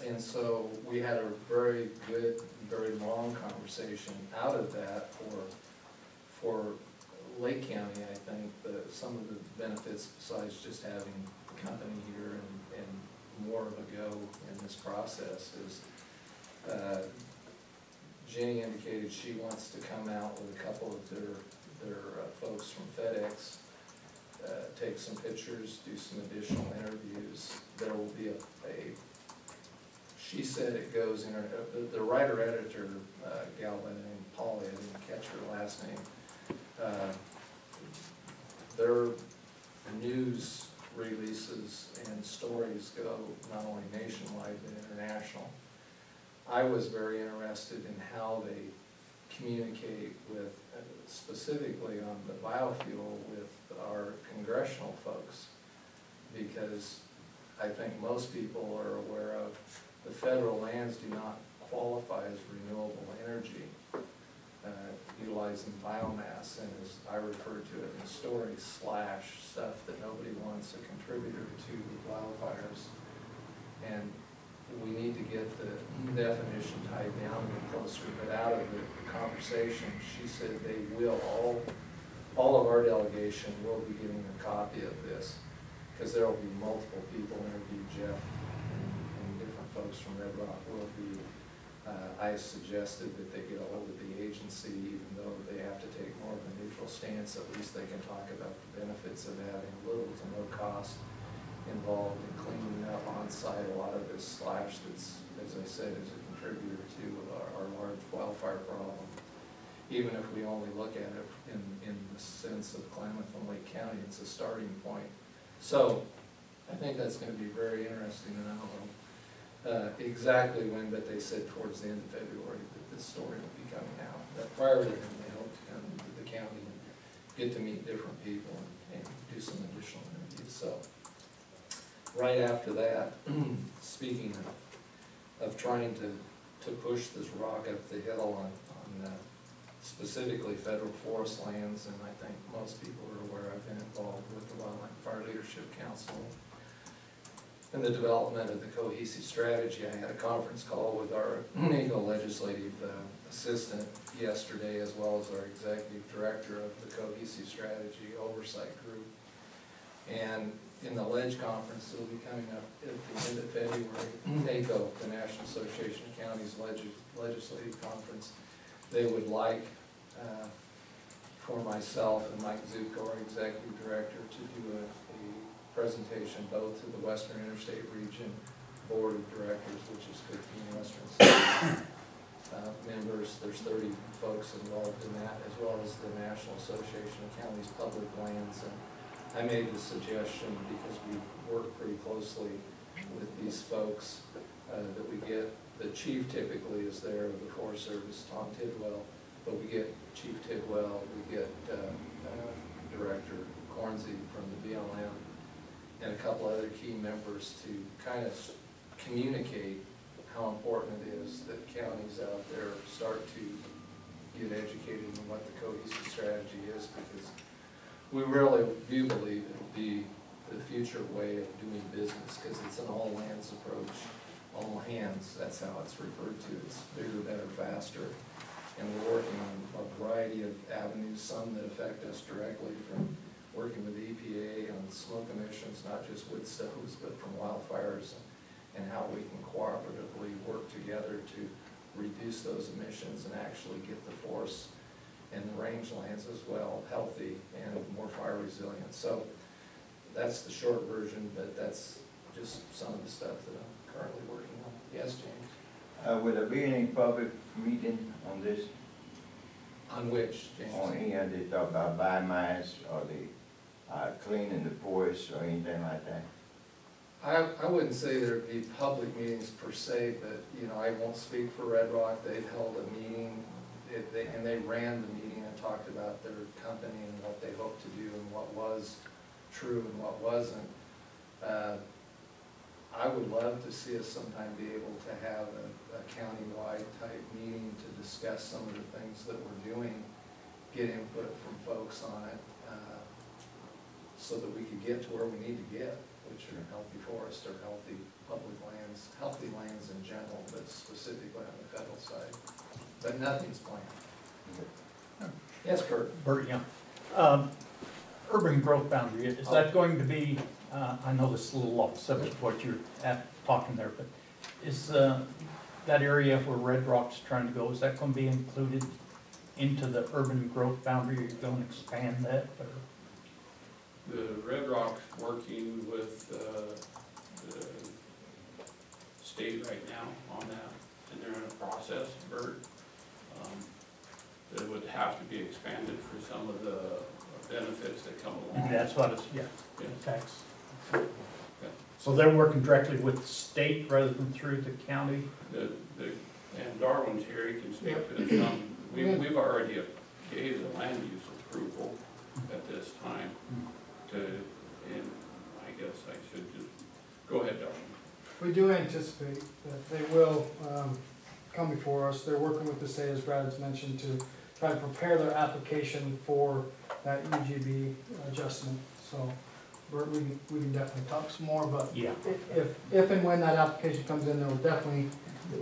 And so we had a very good, very long conversation out of that for, for Lake County, I think, the, some of the benefits besides just having the company here and, and more of a go in this process is, uh, Jenny indicated she wants to come out with a couple of their, their uh, folks from FedEx, uh, take some pictures, do some additional interviews. There will be a, a, she said it goes in her, uh, the, the writer-editor, uh, gal by the name Polly, I didn't catch her last name. Uh, Their news releases and stories go not only nationwide but international. I was very interested in how they communicate with, uh, specifically on the biofuel with our congressional folks. Because I think most people are aware of, the federal lands do not qualify as renewable energy, uh, utilizing biomass, and as I refer to it in the story, slash stuff that nobody wants a contributor to wildfires. And we need to get the definition tied down a bit closer, but out of the conversation, she said they will, all, all of our delegation will be getting a copy of this, because there will be multiple people interview Jeff, and, and different folks from Red Rock will be. Uh, I suggested that they get a hold of the agency, even though they have to take more of a neutral stance, at least they can talk about the benefits of having little to no cost involved in cleaning up on-site a lot of this slash that's, as I said, is a contributor to our, our large wildfire problem. Even if we only look at it in, in the sense of Klamath and Lake County, it's a starting point. So, I think that's gonna be very interesting, and I don't know, uh, exactly when, but they said towards the end of February that this story will be coming out. That prior to then, they hope to come to the county and get to meet different people and, and do some additional interviews, so right after that, speaking of, of trying to, to push this rock up the hill on, on uh, specifically federal forest lands, and I think most people are aware I've been involved with the Wildland Fire Leadership Council and the development of the cohesive strategy. I had a conference call with our NACO legislative uh, assistant yesterday, as well as our executive director of the cohesive strategy oversight group. And in the Ledge Conference, that will be coming up at the end of February, NACO, the National Association of Counties Legis- Legislative Conference, they would like uh, for myself and Mike Zupko, our executive director, to do a, a presentation both to the Western Interstate Region Board of Directors, which is fifteen Western States uh, members. There's thirty folks involved in that, as well as the National Association of Counties Public Lands. And I made the suggestion, because we work pretty closely with these folks, uh, that we get, the chief typically is there of the Forest Service, Tom Tidwell, but we get Chief Tidwell, we get uh, uh, Director Kornze from the BLM, and a couple other key members to kind of communicate how important it is that counties out there start to get educated in what the cohesive strategy is, because we really do believe it'll be the future way of doing business, because it's an all lands approach, all hands, that's how it's referred to, it's bigger, better, faster. And we're working on a variety of avenues, some that affect us directly, from working with the EPA on smoke emissions, not just wood stoves, but from wildfires, and how we can cooperatively work together to reduce those emissions and actually get the forests and the rangelands as well healthy and more fire resilient. So that's the short version, but that's just some of the stuff that I'm currently working on. Yes, James? Uh, will there be any public meeting on this, On which, James? on any of talk about biomass or the, uh, cleaning the forests or anything like that? I, I wouldn't say there'd be public meetings per se, but, you know, I won't speak for Red Rock. They've held a meeting, it, they, and they ran the meeting and talked about their company and what they hoped to do and what was true and what wasn't. Uh, I would love to see us sometime be able to have a, a countywide type meeting to discuss some of the things that we're doing, get input from folks on it, uh, so that we could get to where we need to get, which are healthy forests or healthy public lands, healthy lands in general, but specifically on the federal side. But nothing's planned. Yes, Bert? Bert Young. Um, Urban growth boundary, is that going to be, uh, I know this is a little off subject, of what you're at, talking there, but is, uh, that area where Red Rock's trying to go, is that gonna be included into the urban growth boundary? Are you gonna expand that, or? The Red Rock's working with, uh, the state right now on that, and they're in a process, Bert. Um, That would have to be expanded for some of the benefits that come along. That's what it's, yeah, Yeah. tax. So they're working directly with the state rather than through the county? The, the, and Darwin's here, he can speak to some, we, we've already gave the land use approval at this time to, and I guess I should just, go ahead, Darwin. We do anticipate that they will um, come before us. They're working with the state, as Brad has mentioned, to try to prepare their application for that UGB adjustment. So we're- we can we can definitely talk some more, but Yeah. if, if and when that application comes in, there will definitely,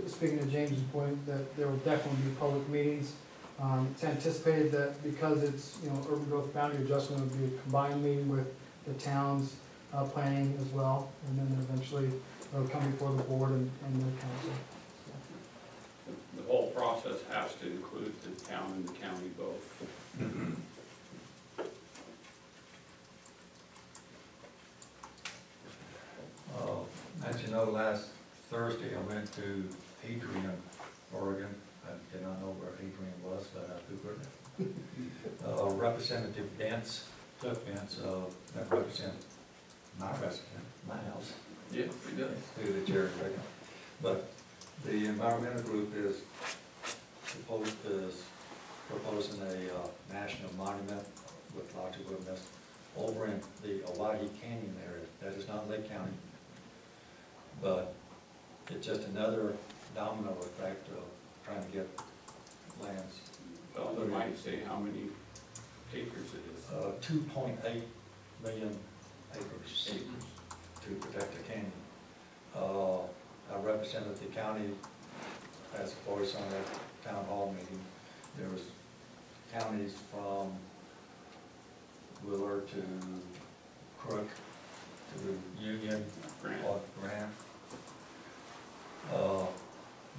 speaking to James's point, that there will definitely be public meetings. Um, It's anticipated that because it's, you know, urban growth boundary adjustment would be a combined meeting with the town's uh, planning as well, and then eventually it'll come before the board and, and the council. The whole process has to include the town and the county both. Uh, As you know, last Thursday, I went to Adrian, Oregon. I did not know where Adrian was, but I Googled it. Uh, Representative Bentz, Cliff Bentz, uh, that represents my resident, my house, Yeah, we do. to the chair. But the environmental group is proposed, is proposing a uh, national monument with lots of goodness over in the Owyhee Canyon area. That is not Lake County. But it's just another domino effect of trying to get lands. Well, they might say how many acres it is. Uh, two point eight million acres to protect the canyon. Uh, I represented the county as a voice on that town hall meeting. There was counties from Wheeler to Crook to Union, Grant. Grant. Uh,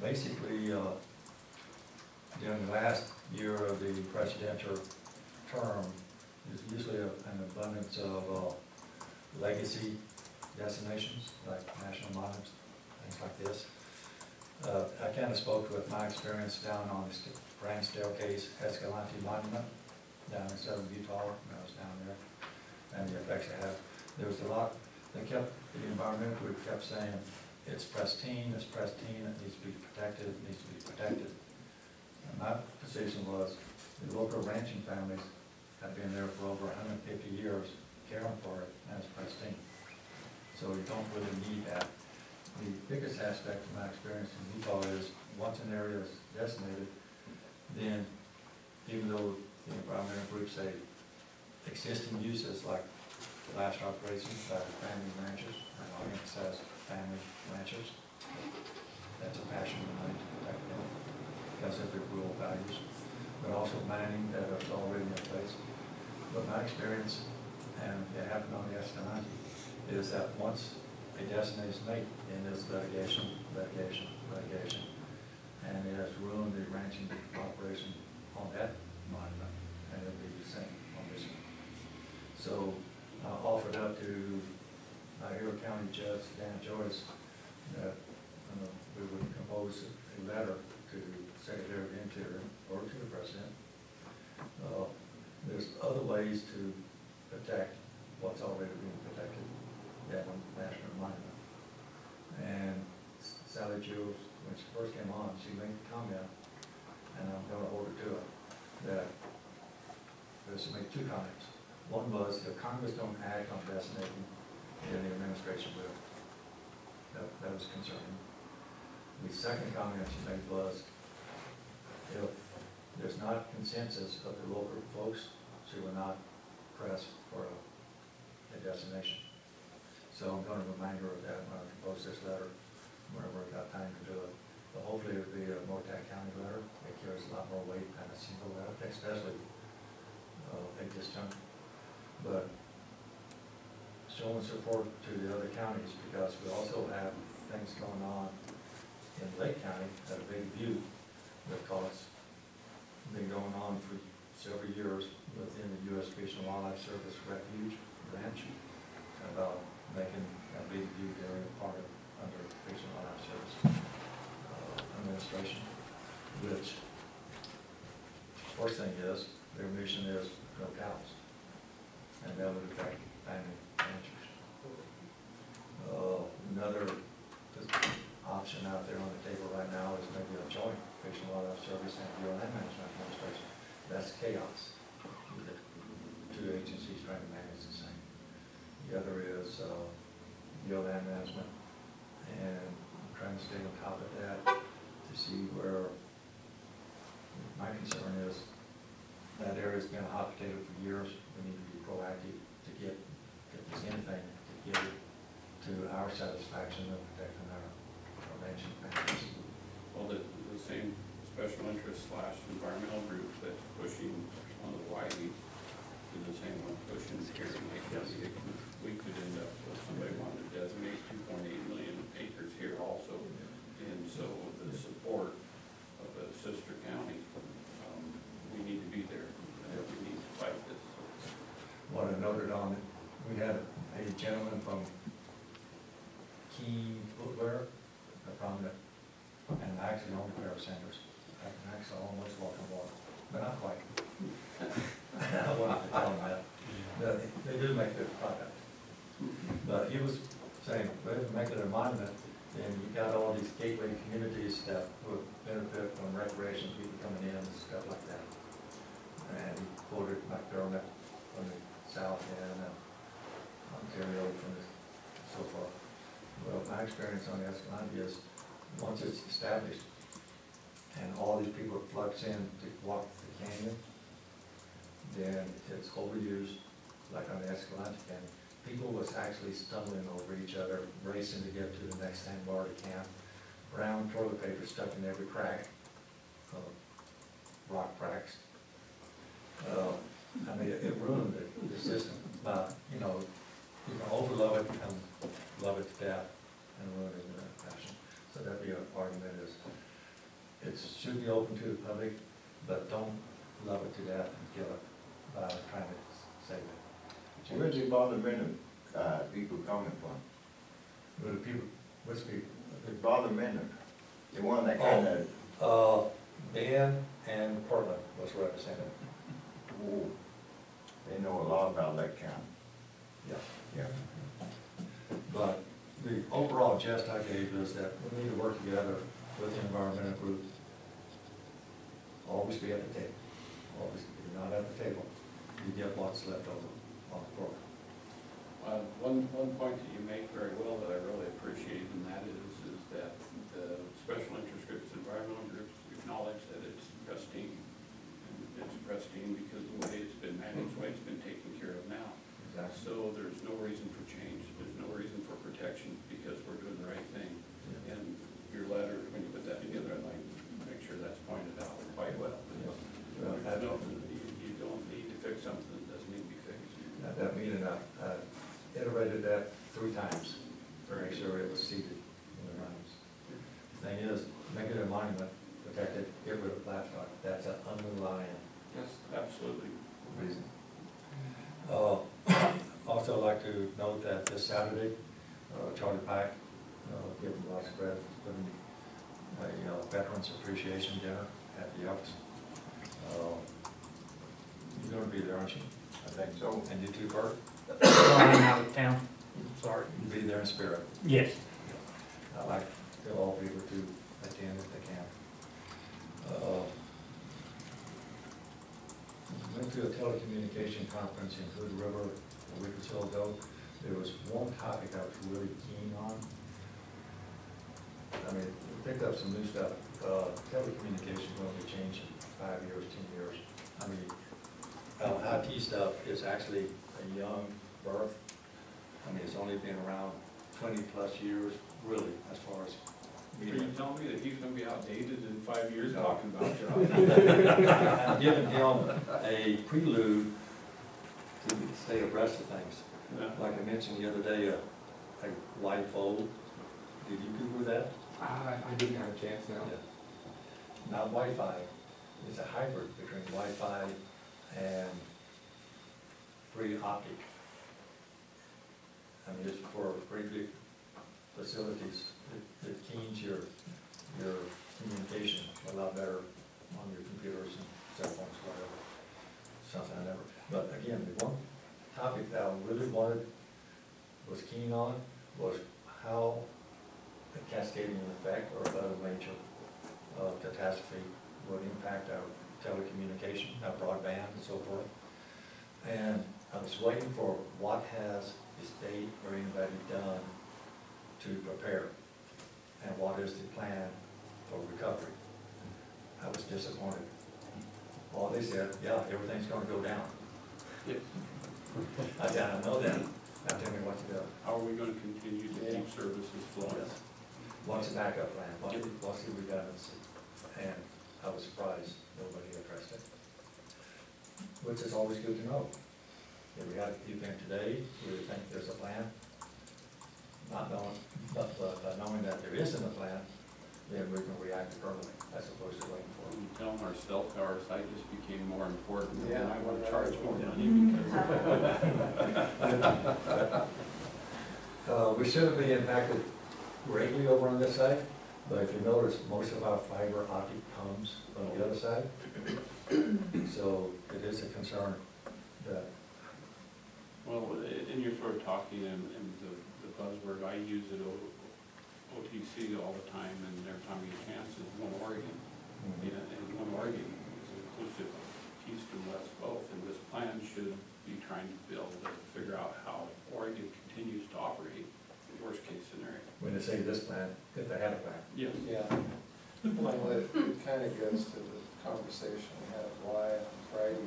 basically, uh, during the last year of the presidential term is usually a- an abundance of uh, legacy destinations, like national monuments, things like this. Uh, I kind of spoke with my experience down on the Grand Staircase Escalante Monument down in southern Utah, when I was down there, and the effects it had. There was a lot, they kept, the environmental group kept saying, it's pristine, it's pristine, it needs to be protected, it needs to be protected. And my position was, the local ranching families have been there for over hundred and fifty years, caring for it, and it's pristine. So you don't really need that. The biggest aspect of my experience in Utah is, once an area is designated, then even though the environmental groups say existing uses like livestock raising, like family ranches, and I emphasize family ranches, that's a passion of mine to protect them, because of their rural values, but also mining that is already in place. But my experience, and it happened on the Escalante, is that once a designation's made, then there's litigation, litigation, litigation, and it has ruined the ranching operation on that monument, and it'll be the same on this one. So I offered up to Malheur County Judge, Dan Joyce, that uh, we would compose a letter Secretary of the Interior or to the President. Uh, There's other ways to protect what's already being protected, that one national monument. And Sally Jewell, when she first came on, she made the comment, and I'm gonna hold her to it, that there's she made two comments. One was, if Congress don't act on designating, then the administration will. That, that was concerning. The second comment she made was, there's not consensus of the local folks, she will not press for a, a destination. So I'm gonna remind her of that when I compose this letter, whenever I've got time to do it. But hopefully it'll be a Mortac County letter, it carries a lot more weight than a single letter, especially, uh, at this time. But showing support to the other counties, because we also have things going on in Lake County at a big view, that because been going on for several years within the U.S. Fish and Wildlife Service Refuge Ranch about making that big view area part of, under Fish and Wildlife Service uh, administration, which, first thing is, their mission is no cows. And that would affect family ranchers. Uh, Another option out there on the table right now is maybe a joint Wildlife Service and of Land Management Administration. That's chaos. the Two agencies trying to manage the same. The other is, uh, Bureau Land Management, and I'm trying to stay on top of that to see where, my concern is, that area's been a hot potato for years, we need to be proactive to get, if there's anything, to get it to our satisfaction of protecting our, our families. Well, the, the same special interest slash environmental group that's pushing on the Owyhee is the same one pushing here in Lake County. It We could end up with somebody wanting to designate two point eight million acres here also. And so the support of a sister county, um, we need to be there, and we need to fight this. What I noted on it, we had a gentleman from Keen Footwear, a prominent, and I actually own a pair of sandals. I can actually almost walk on water, but not quite. I wanted to tell that. But they do make good product. But he was saying, well, if you make it a monument, then you got all these gateway communities that would benefit from recreation, people coming in and stuff like that. And he quoted McDermitt from the south end and Ontario from the, so far. Well, my experience on the Escalante is, once it's established, and all these people flux in to walk the canyon, then it's overused, like on the Escalante Canyon. People was actually stumbling over each other, racing to get to the next sandbar to camp. Brown toilet paper stuck in every crack, uh, rock cracks. Uh, I mean, it it ruined the, the system, but, you know, you can overlove it and love it to death and ruin it. So that'd be an argument is, it should be open to the public, but don't love it to death and kill it was trying to say that. Where's the bother minute, uh, people coming from? But the people, which people? The bother minute, the one that kinda, Uh, Ben and Portland was represented. ooh, they know a lot about that county. Yeah. Yeah. But the overall gist I gave is that we need to work together with the environmental group. Always be at the table. Always, if you're not at the table, you get what's left over on the floor. Uh, One, one point that you make very well that I really appreciate, and that is, is that the special interest groups, environmental groups acknowledge that it's pristine. And it's pristine because the way it's been managed, the way it's been taken care of now. Exactly. So there's no reason for change, there's no reason for protection because we're doing the right thing. And your letter, when you put that together, I'd like to make sure that's pointed out quite well. Yeah. I don't, you, you don't need to fix something that doesn't need to be fixed. At that meeting, I I iterated that three times to make sure it was seated in the minds. The thing is, make it a monument, protect it, get rid of livestock, that's an underlying Yes, absolutely. reason. Uh, Also like to note that this Saturday, uh, Charlie Pike, uh, given lots of credit, putting a uh, Veterans Appreciation Dinner at the Elks. Uh, You're gonna be there, aren't you? I think so. And you too, Bert? I'm out of town, sorry. You'll be there in spirit. Yes. I'd like to all be able to attend if they can. Uh, Went to a telecommunication conference in Hood River a week or so ago. There was one topic I was really keen on. I mean, we picked up some new stuff. Uh, Telecommunication will be changing five years, ten years. I mean, uh, IT stuff is actually a young birth. I mean, it's only been around twenty plus years, really, as far as. Are you telling me that he's gonna be outdated in five years No. talking about you? I'm giving him a prelude to stay abreast of things. Yeah. Like I mentioned the other day, uh, a, a light fold, did you Google that? I, I didn't have a chance now. Now Wi-Fi is a hybrid between Wi-Fi and free optic. I mean, it's for pretty big facilities, it, it keens your, your communication a lot better on your computers and cell phones, whatever. Something I never, but again, the one topic that I really wanted, was keen on, was how the cascading effect or other major uh, catastrophe would impact our telecommunication, our broadband and so forth. And I was waiting for what has the state or anybody done to prepare? And what is the plan for recovery? I was disappointed. Well, they said, yeah, everything's gonna go down. Yes. I said, I know that, now tell me what to do. How are we gonna continue to keep services flowing? What's the backup plan, what's, the- what's the redundancy? And I was surprised, nobody addressed it. Which is always good to know. If we had the event today, we would think there's a plan. Not knowing, but, but by knowing that there isn't a plan, then we can react accordingly, as opposed to waiting for it. You tell them our cell tower site just became more important, and Yeah. I wanna charge more money because. Uh, we shouldn't be impacted greatly over on this side, but if you notice, most of our fiber optic comes on the other side. So it is a concern that, Well, in you're sort of talking in, in the, the buzzword, I use it O- OTC all the time, and every time you get a chance, is one Oregon. mm, And, and one Oregon is inclusive of east and west both, and this plan should be trying to build, to figure out how Oregon continues to operate, the worst case scenario. when they say this plan, if they had a plan. Yes. Yeah, well, it, it kind of goes to the conversation we had why on Friday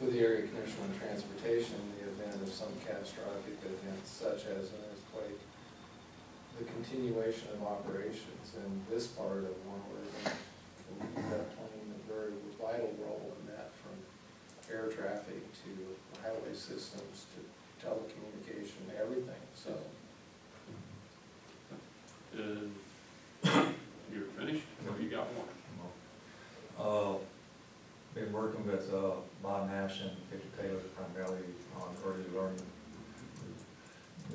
with the area commissioner on transportation, the event of some catastrophic event such as an earthquake, the continuation of operations in this part of one Oregon, that playing a very vital role in that from air traffic to highway systems to telecommunication, everything, so. Uh, You're finished, or you got more? Uh, been working with, uh, Bob Nash and Victor Taylor primarily on early learning.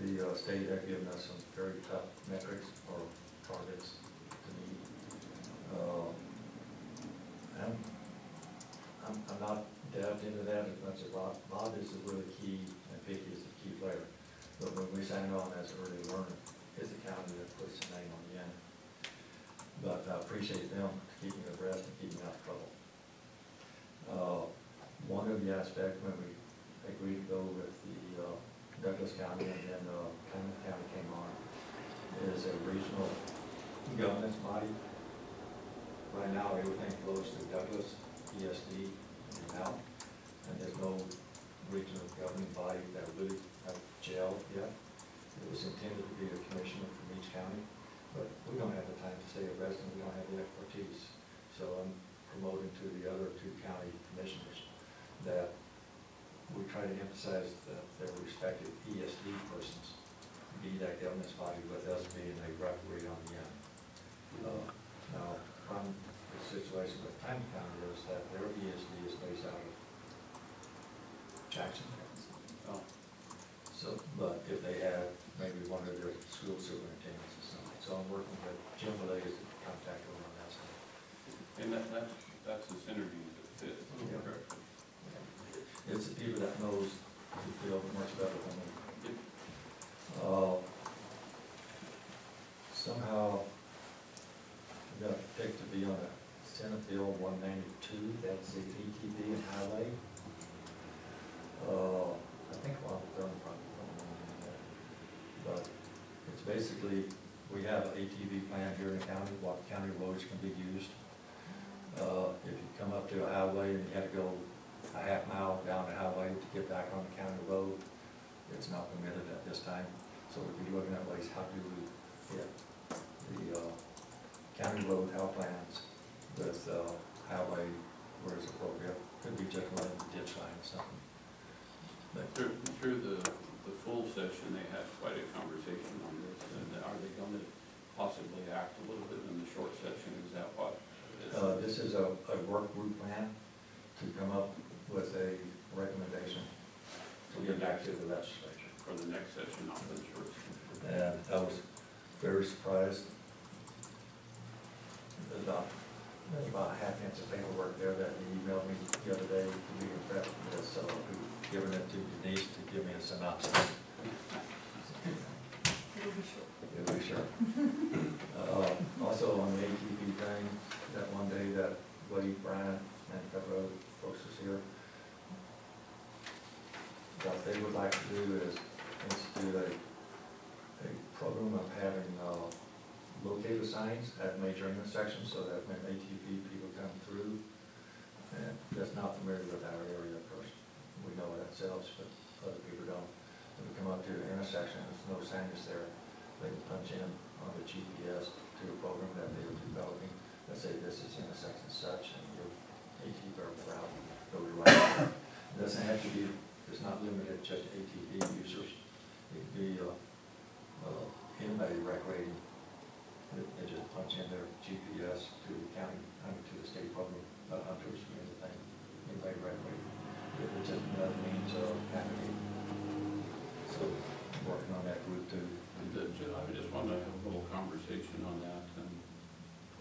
The, uh, state had given us some very tough metrics or targets to meet. Uh, I'm, I'm, I'm not delved into that as much as Bob. Bob is the really key, and Vicky is the key player. But when we signed on as early learner, it's the county that puts the name on the end. But I appreciate them keeping abreast and keeping out of trouble. Uh, one of the aspects when we agreed to go with the uh, Douglas County and then, uh, County came on, is a regional governance body. Right now, everything flows through Douglas, ESD, and out, and there's no regional governing body that really have gelled yet. It was intended to be a commissioner from each county, but we don't have the time to stay a resident, we don't have the expertise. So I'm promoting to the other two county commissioners that we try to emphasize that their respective ESD persons be that governance body with us being a referee on the end. Uh, Now, from the situation with Pine County is that their ESD is based out of Jackson. Oh, So, but if they have maybe one of their school superintendents or something, so I'm working with Jim Malay is the contact over on that side. and that, that, that's the synergy that fits. Yeah. It's the people that knows the field much better than me. Uh, Somehow, I got picked to be on a Senate Bill one ninety-two, that's the ATV and highway. Uh, I think a lot of them probably. But it's basically, we have an ATV plan here in the county, what county roads can be used. Come up to a highway and you had to go a half mile down the highway to get back on the county road, it's not permitted at this time. So we'd be looking at ways, how do we get the, uh, county road health plans with, uh, highway where it's appropriate. Could be just one ditch line or something. But Through, through the, the full session, they had quite a conversation on this, and are they gonna possibly act a little bit in the short session, is that what? It is? Uh, this is a, a work group plan to come up with a recommendation to get back to the legislature. For the next session, not for the short session. And I was very surprised. About, about half inch of paperwork there that he emailed me the other day to be impressed with this, so I've given it to Denise to give me a synopsis. It'll be short. It'll be sure. Uh, also on the ATV thing, that one day that Wade Bryant and a couple of folks was here. What they would like to do is institute a, a program of having, uh, locator signs at major intersections so that when ATV people come through, and that's not familiar with our area, of course, we know it ourselves, but other people don't. When we come up to an intersection, there's no signage there, they can punch in on the GPS to a program that they are developing, that say this is intersection such, and your ATV route, go to right. It doesn't have to be, it's not limited just to ATV users, it could be, uh, uh, anybody recreating. They, just punch in their GPS to the county, I mean, to the state program, uh, hunters, or anything, anybody recreating. It- It's just another means of navigating. So, working on that group too. I just wanted to have a little conversation on that, and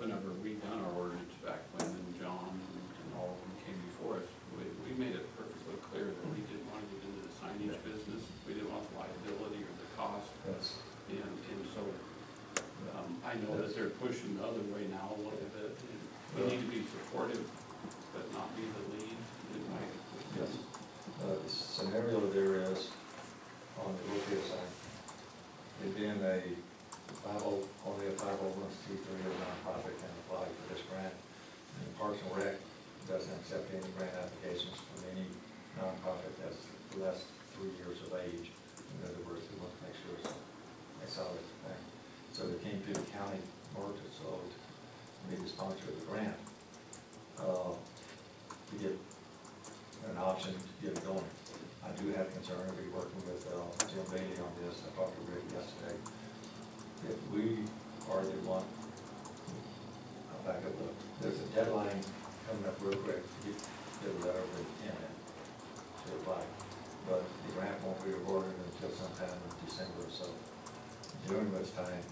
whenever we done our ordinance back when, and John and all of them came before us, we, we made it perfectly clear that we didn't want to get into the signage business, we didn't want the liability or the cost, That's, and, and so, um, I know that they're pushing the other way now a little bit, we need to be supportive, but not be the lead, in my yes. Uh, the scenario there is, on the locator sign, it being a five oh, only a five oh one C three or nonprofit can apply for this grant. And Parks and Rec doesn't accept any grant applications from any nonprofit that's less three years of age. In other words, we want to make sure it's a solid thing. So they came to the county board to, so to be the sponsor of the grant, uh, to get an option to get it going. I do have concern, I'll be working with, uh, Jim Bailey on this, I talked to Rick yesterday. If we are the one, I'll back up, look, there's a deadline coming up real quick to get to the letter of intent to apply. But the grant won't be awarded until sometime in December or so. During which time,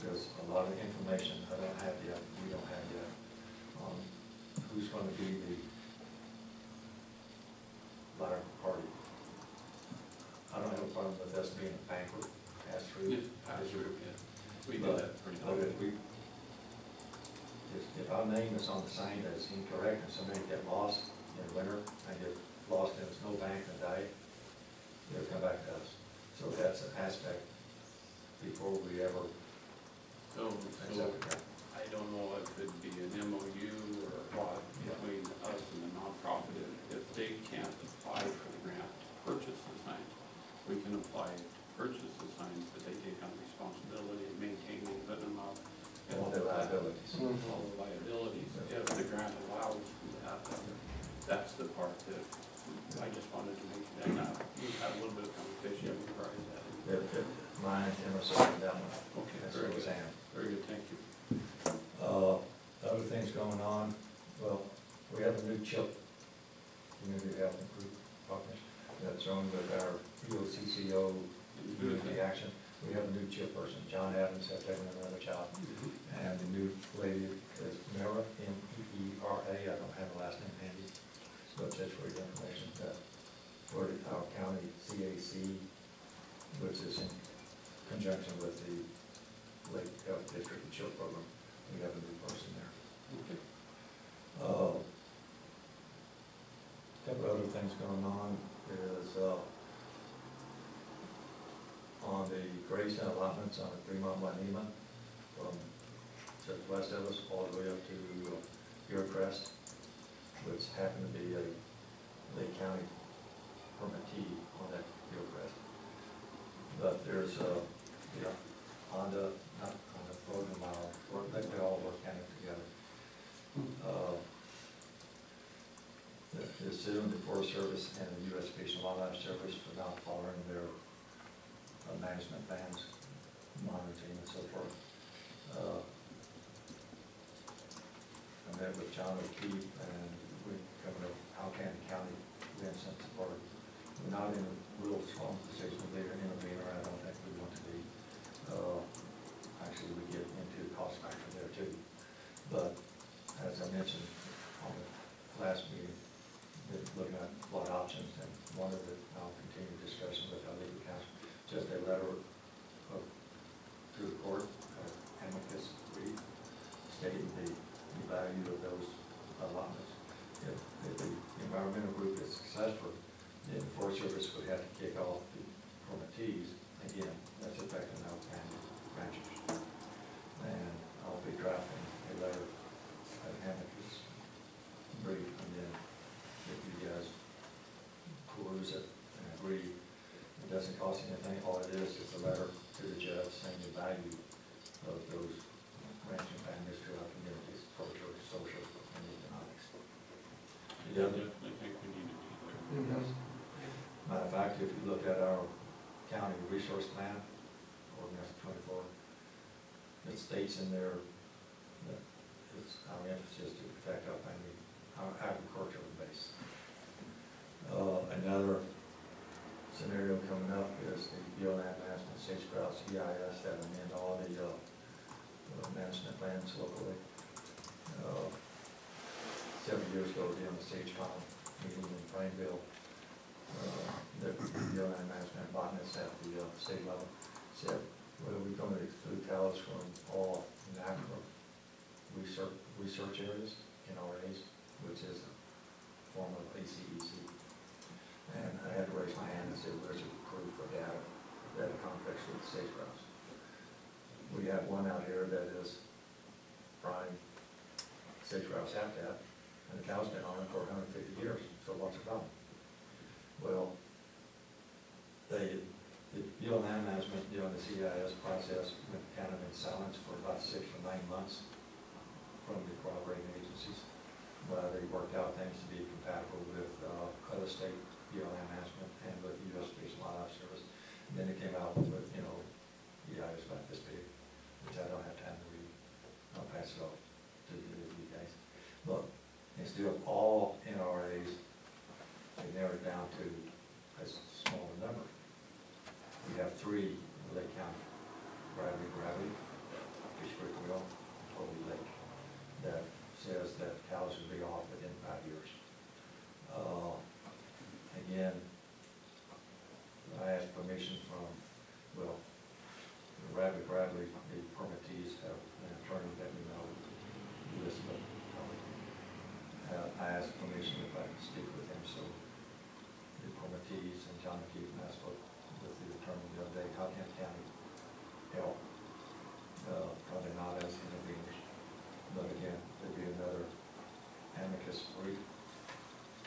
there's a lot of information I don't have yet, we don't have yet, on who's gonna be the latter party. I don't have a problem with us being a banquet, pass through. Yeah, pass through, yeah. We do But- that pretty But often. if we, if, if our name is on the sign that's incorrect and somebody get lost in winter and get lost in a snowbank and die, they'll come back to us. So that's an aspect before we ever So, accept so a grant. I don't know if it'd be an MOU or what Yeah. between us and the nonprofit. If- If they can't apply for the grant to purchase the signs, we can apply to purchase the signs, but they take on responsibility of maintaining, putting them up. and All their liabilities. All the liabilities, if the grant allows that, that's the part that, I just wanted to make that, now, you had a little bit of conversation, you brought that in. If, if mine, Emerson, and down, Okay, that's very what good, Sam. very good, thank you. Uh, other things going on, well, we have a new chip, community health improvement partners, that's on with our EOCCO community action. We have a new chairperson, John Adams has taken another job, and the new lady is Mara, M E E R A, I don't have the last name handy, but that's for your information, uh, for our county CAC, which is in conjunction with the Lake Health District and Chip Program, we have a new person there. Okay. Uh, Couple other things going on is, uh, on the Greystone allotments on the Fremont Winema, from just west of us all the way up to uh, Crest, which happened to be a Lake County permittee on that Hillcrest. But there's, uh, yeah, Honda, not Honda, Brogan Mile, they all work kind of together. Uh, the, the Zoom, the Forest Service, and the U.S. Fish and Wildlife Service for not following their uh, management plans, monitoring and so forth. Uh, I met with John O'Keefe, and we covered Alcan County, we have some support. We're not in a real strong position, they're intervener, I don't think we want to be. Uh, Actually, we get into cost factor there too. But as I mentioned on the last meeting, looking at a lot of options, and one of the, I'll continue discussion with our legal counsel, just a letter of, to the court, uh, amicus brief, stating the, the value of those allotments. If, if the environmental group is successful, then the Forest Service would have to kick off the permittees, again, that's affecting our county ranchers. And I'll be drafting a letter, an amicus brief, and then if you guys peruse it and agree, it doesn't cost anything, all it is, is a letter to the judge saying the value of those ranching families to our communities, cultural, social, and economics. I other- definitely think we need to be there. Matter of fact, if you look at our county resource plan, ordinance twenty-four, it states in there that it's our emphasis to protect our family, our agricultural base. Uh, another scenario coming up is the Bioland Management Sage Grouse EIS that amend all the, uh, management plans locally. Uh, Several years ago, the SageCon meeting in Plainville, uh, the Bioland Management botanists at the uh, state level said, well, we're gonna exclude cows from all natural research, research areas, NRAs, which is a form of ACEC. And I had to raise my hand and say, where's your proof data that it conflicts with sage grouse? We have one out here that is prime sage grouse habitat, and the cow's been on it for hundred and fifty years, so what's the problem? Well, they, the Bureau of Land Management during the CIS process went kind of in silence for about six or nine months from the cooperating agencies, while they worked out things to be compatible with, uh, other state Of Land Management and with U.S. Fish and Service. And then it came out with, you know, EIS about this big, which I don't have time to read. I'll pass it off to you guys. But it's still all NRAs, they narrowed down to a smaller number. We have three in Lake County, Bradley, Gravity, Fish Creek Well, Holy Lake, that says that cows will be off within five years. Uh, Again, I asked permission from, well, Bradley, Bradley, the permittees have an attorney that we know, Elizabeth. Uh, I asked permission if I could speak with him, so the permittees and John Keith and I spoke with the attorney the other day, can county help? Uh, probably not as interveners, but again, there'd be another amicus brief.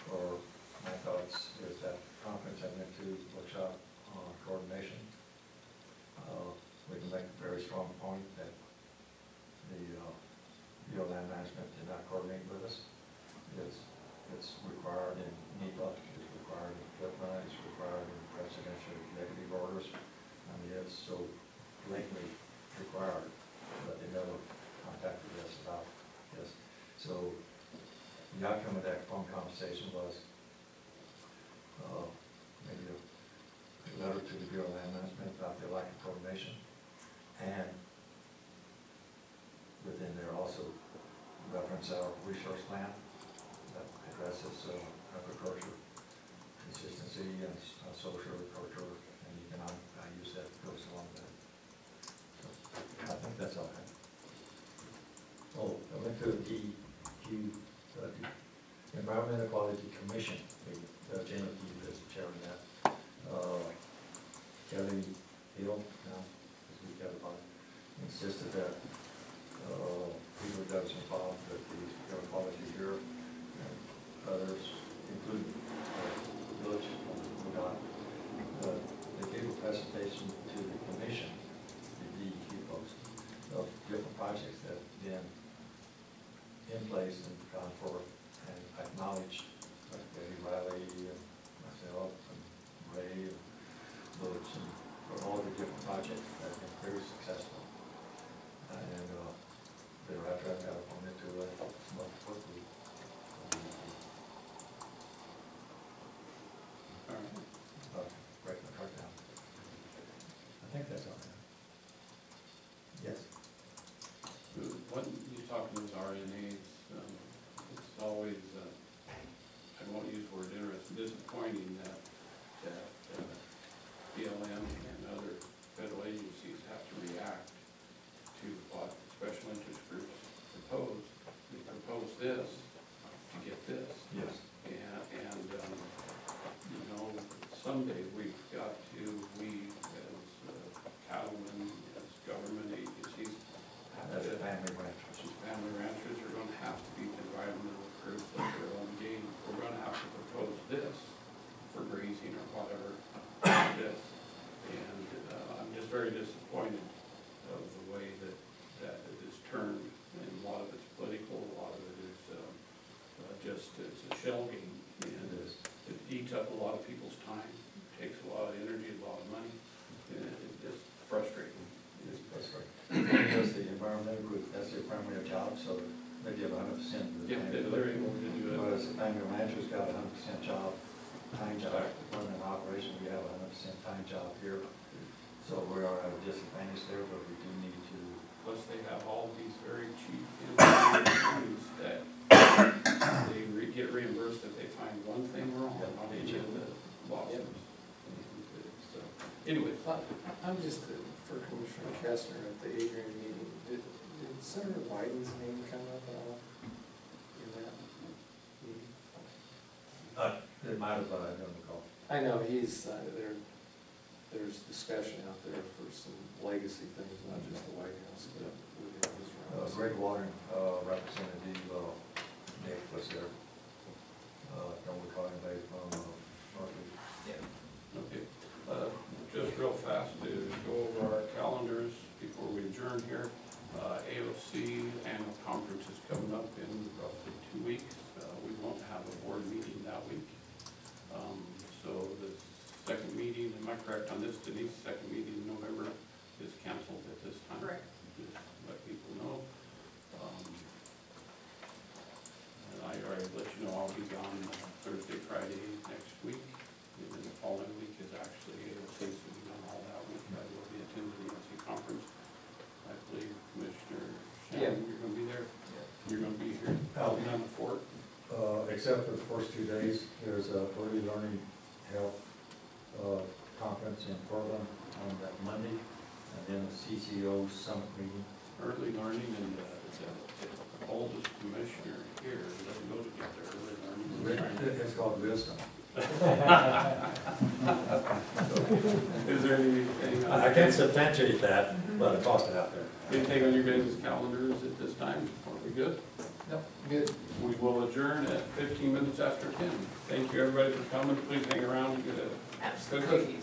Or my thoughts is that conference I went to, workshop on coordination, uh, we can make a very strong point that the, uh, Bureau of Land Management did not coordinate with us. It's, it's required in NEPA, it's required in FLPMA, it's required in presidential executive orders. I mean, it's so blatantly required, but they never contacted us about this. So the outcome of that phone conversation was, uh, maybe a a letter to the Bureau of Land Management about their lack of coordination. And within there also reference our resource plan that addresses uh, agriculture, consistency and uh, social agriculture and economic values that goes along with it. So I think that's all. Oh, I went to the DEQ, uh, the Environmental Quality Commission, meeting. uh, Jim Keith is the of that. Uh, Kelly Hill, now, as we got about, insisted that, uh, people that was involved with the air quality here, and others, including, uh, Village, Udon, uh, they gave a presentation to the commission, the DEQ folks, of different projects that have been in place and gone forth and acknowledged, like Eddie Riley and myself and Ray and Butch and for all the different projects that have been very successful. And, uh, thereafter I got appointed to a month work group. All right. Uh, Break my heart down. I think that's all I have. Yes. What you talking with RNAs, um, it's always, uh, I won't use the word interesting, disappointing that, that uh, BLM and other federal agencies have to react to what special interest groups propose. We propose this to get this. Yes. And, and, um, you know, someday we've got to, we as uh, cattlemen, as government agencies, have That's to a family ranch. these family ranchers are gonna have to be environmental groups of their own game. We're gonna have to propose this for grazing or whatever, this. And, uh, I'm just very disappointed of the way that, that it is turned, and a lot of it's political, a lot of it is, um, uh, just, it's a shell game. And It is. it eats up a lot of people's time, takes a lot of energy, a lot of money, and it's just frustrating. That's right. Because the environmental group, that's their primary job, so they give hundred percent Yeah, they're able to do it. Whereas the family rancher's got a hundred percent job, time job, running an operation, we have a hundred percent time job here. So we are at a disadvantage there, but we do need to, Plus, they have all these very cheap that they re- get reimbursed if they find one thing wrong on each of the lawsuits. And, uh, So, anyway, I'm just, uh, for Commissioner Kestner at the Adrian meeting, did, did Senator Wyden's name come up at all in that meeting? uh, it might have, but I don't recall. I know he's, uh, there, there's discussion out there for some legacy things, not just the White House, but within his Uh, realm. Greg Walden, uh, Representative, uh, Nick was there. Uh, don't recall anybody from, uh, Norfolk. okay, uh, just real fast to go over our calendars before we adjourn here. Uh, AOC annual conference is coming up in roughly two weeks. Uh, we won't have a board meeting that week. Um, so the second meeting, am I correct on this, Denise, second meeting in November is canceled at this time? Correct. Just let people know. Um, And I already let you know I'll be gone Thursday, Friday next week. Except for the first two days. There's a early learning health, uh, conference in Portland on that Monday, and then a CCO summit meeting. Early learning and uh, the the oldest commissioner here doesn't go together, early learning. It's called wisdom. Is there anything? I I can't substantiate that, but I tossed it out there. Anything on your guys' calendars at this time? Are we good? Good. We will adjourn at fifteen minutes after ten. Thank you, everybody, for coming. Please hang around and get a Absolutely.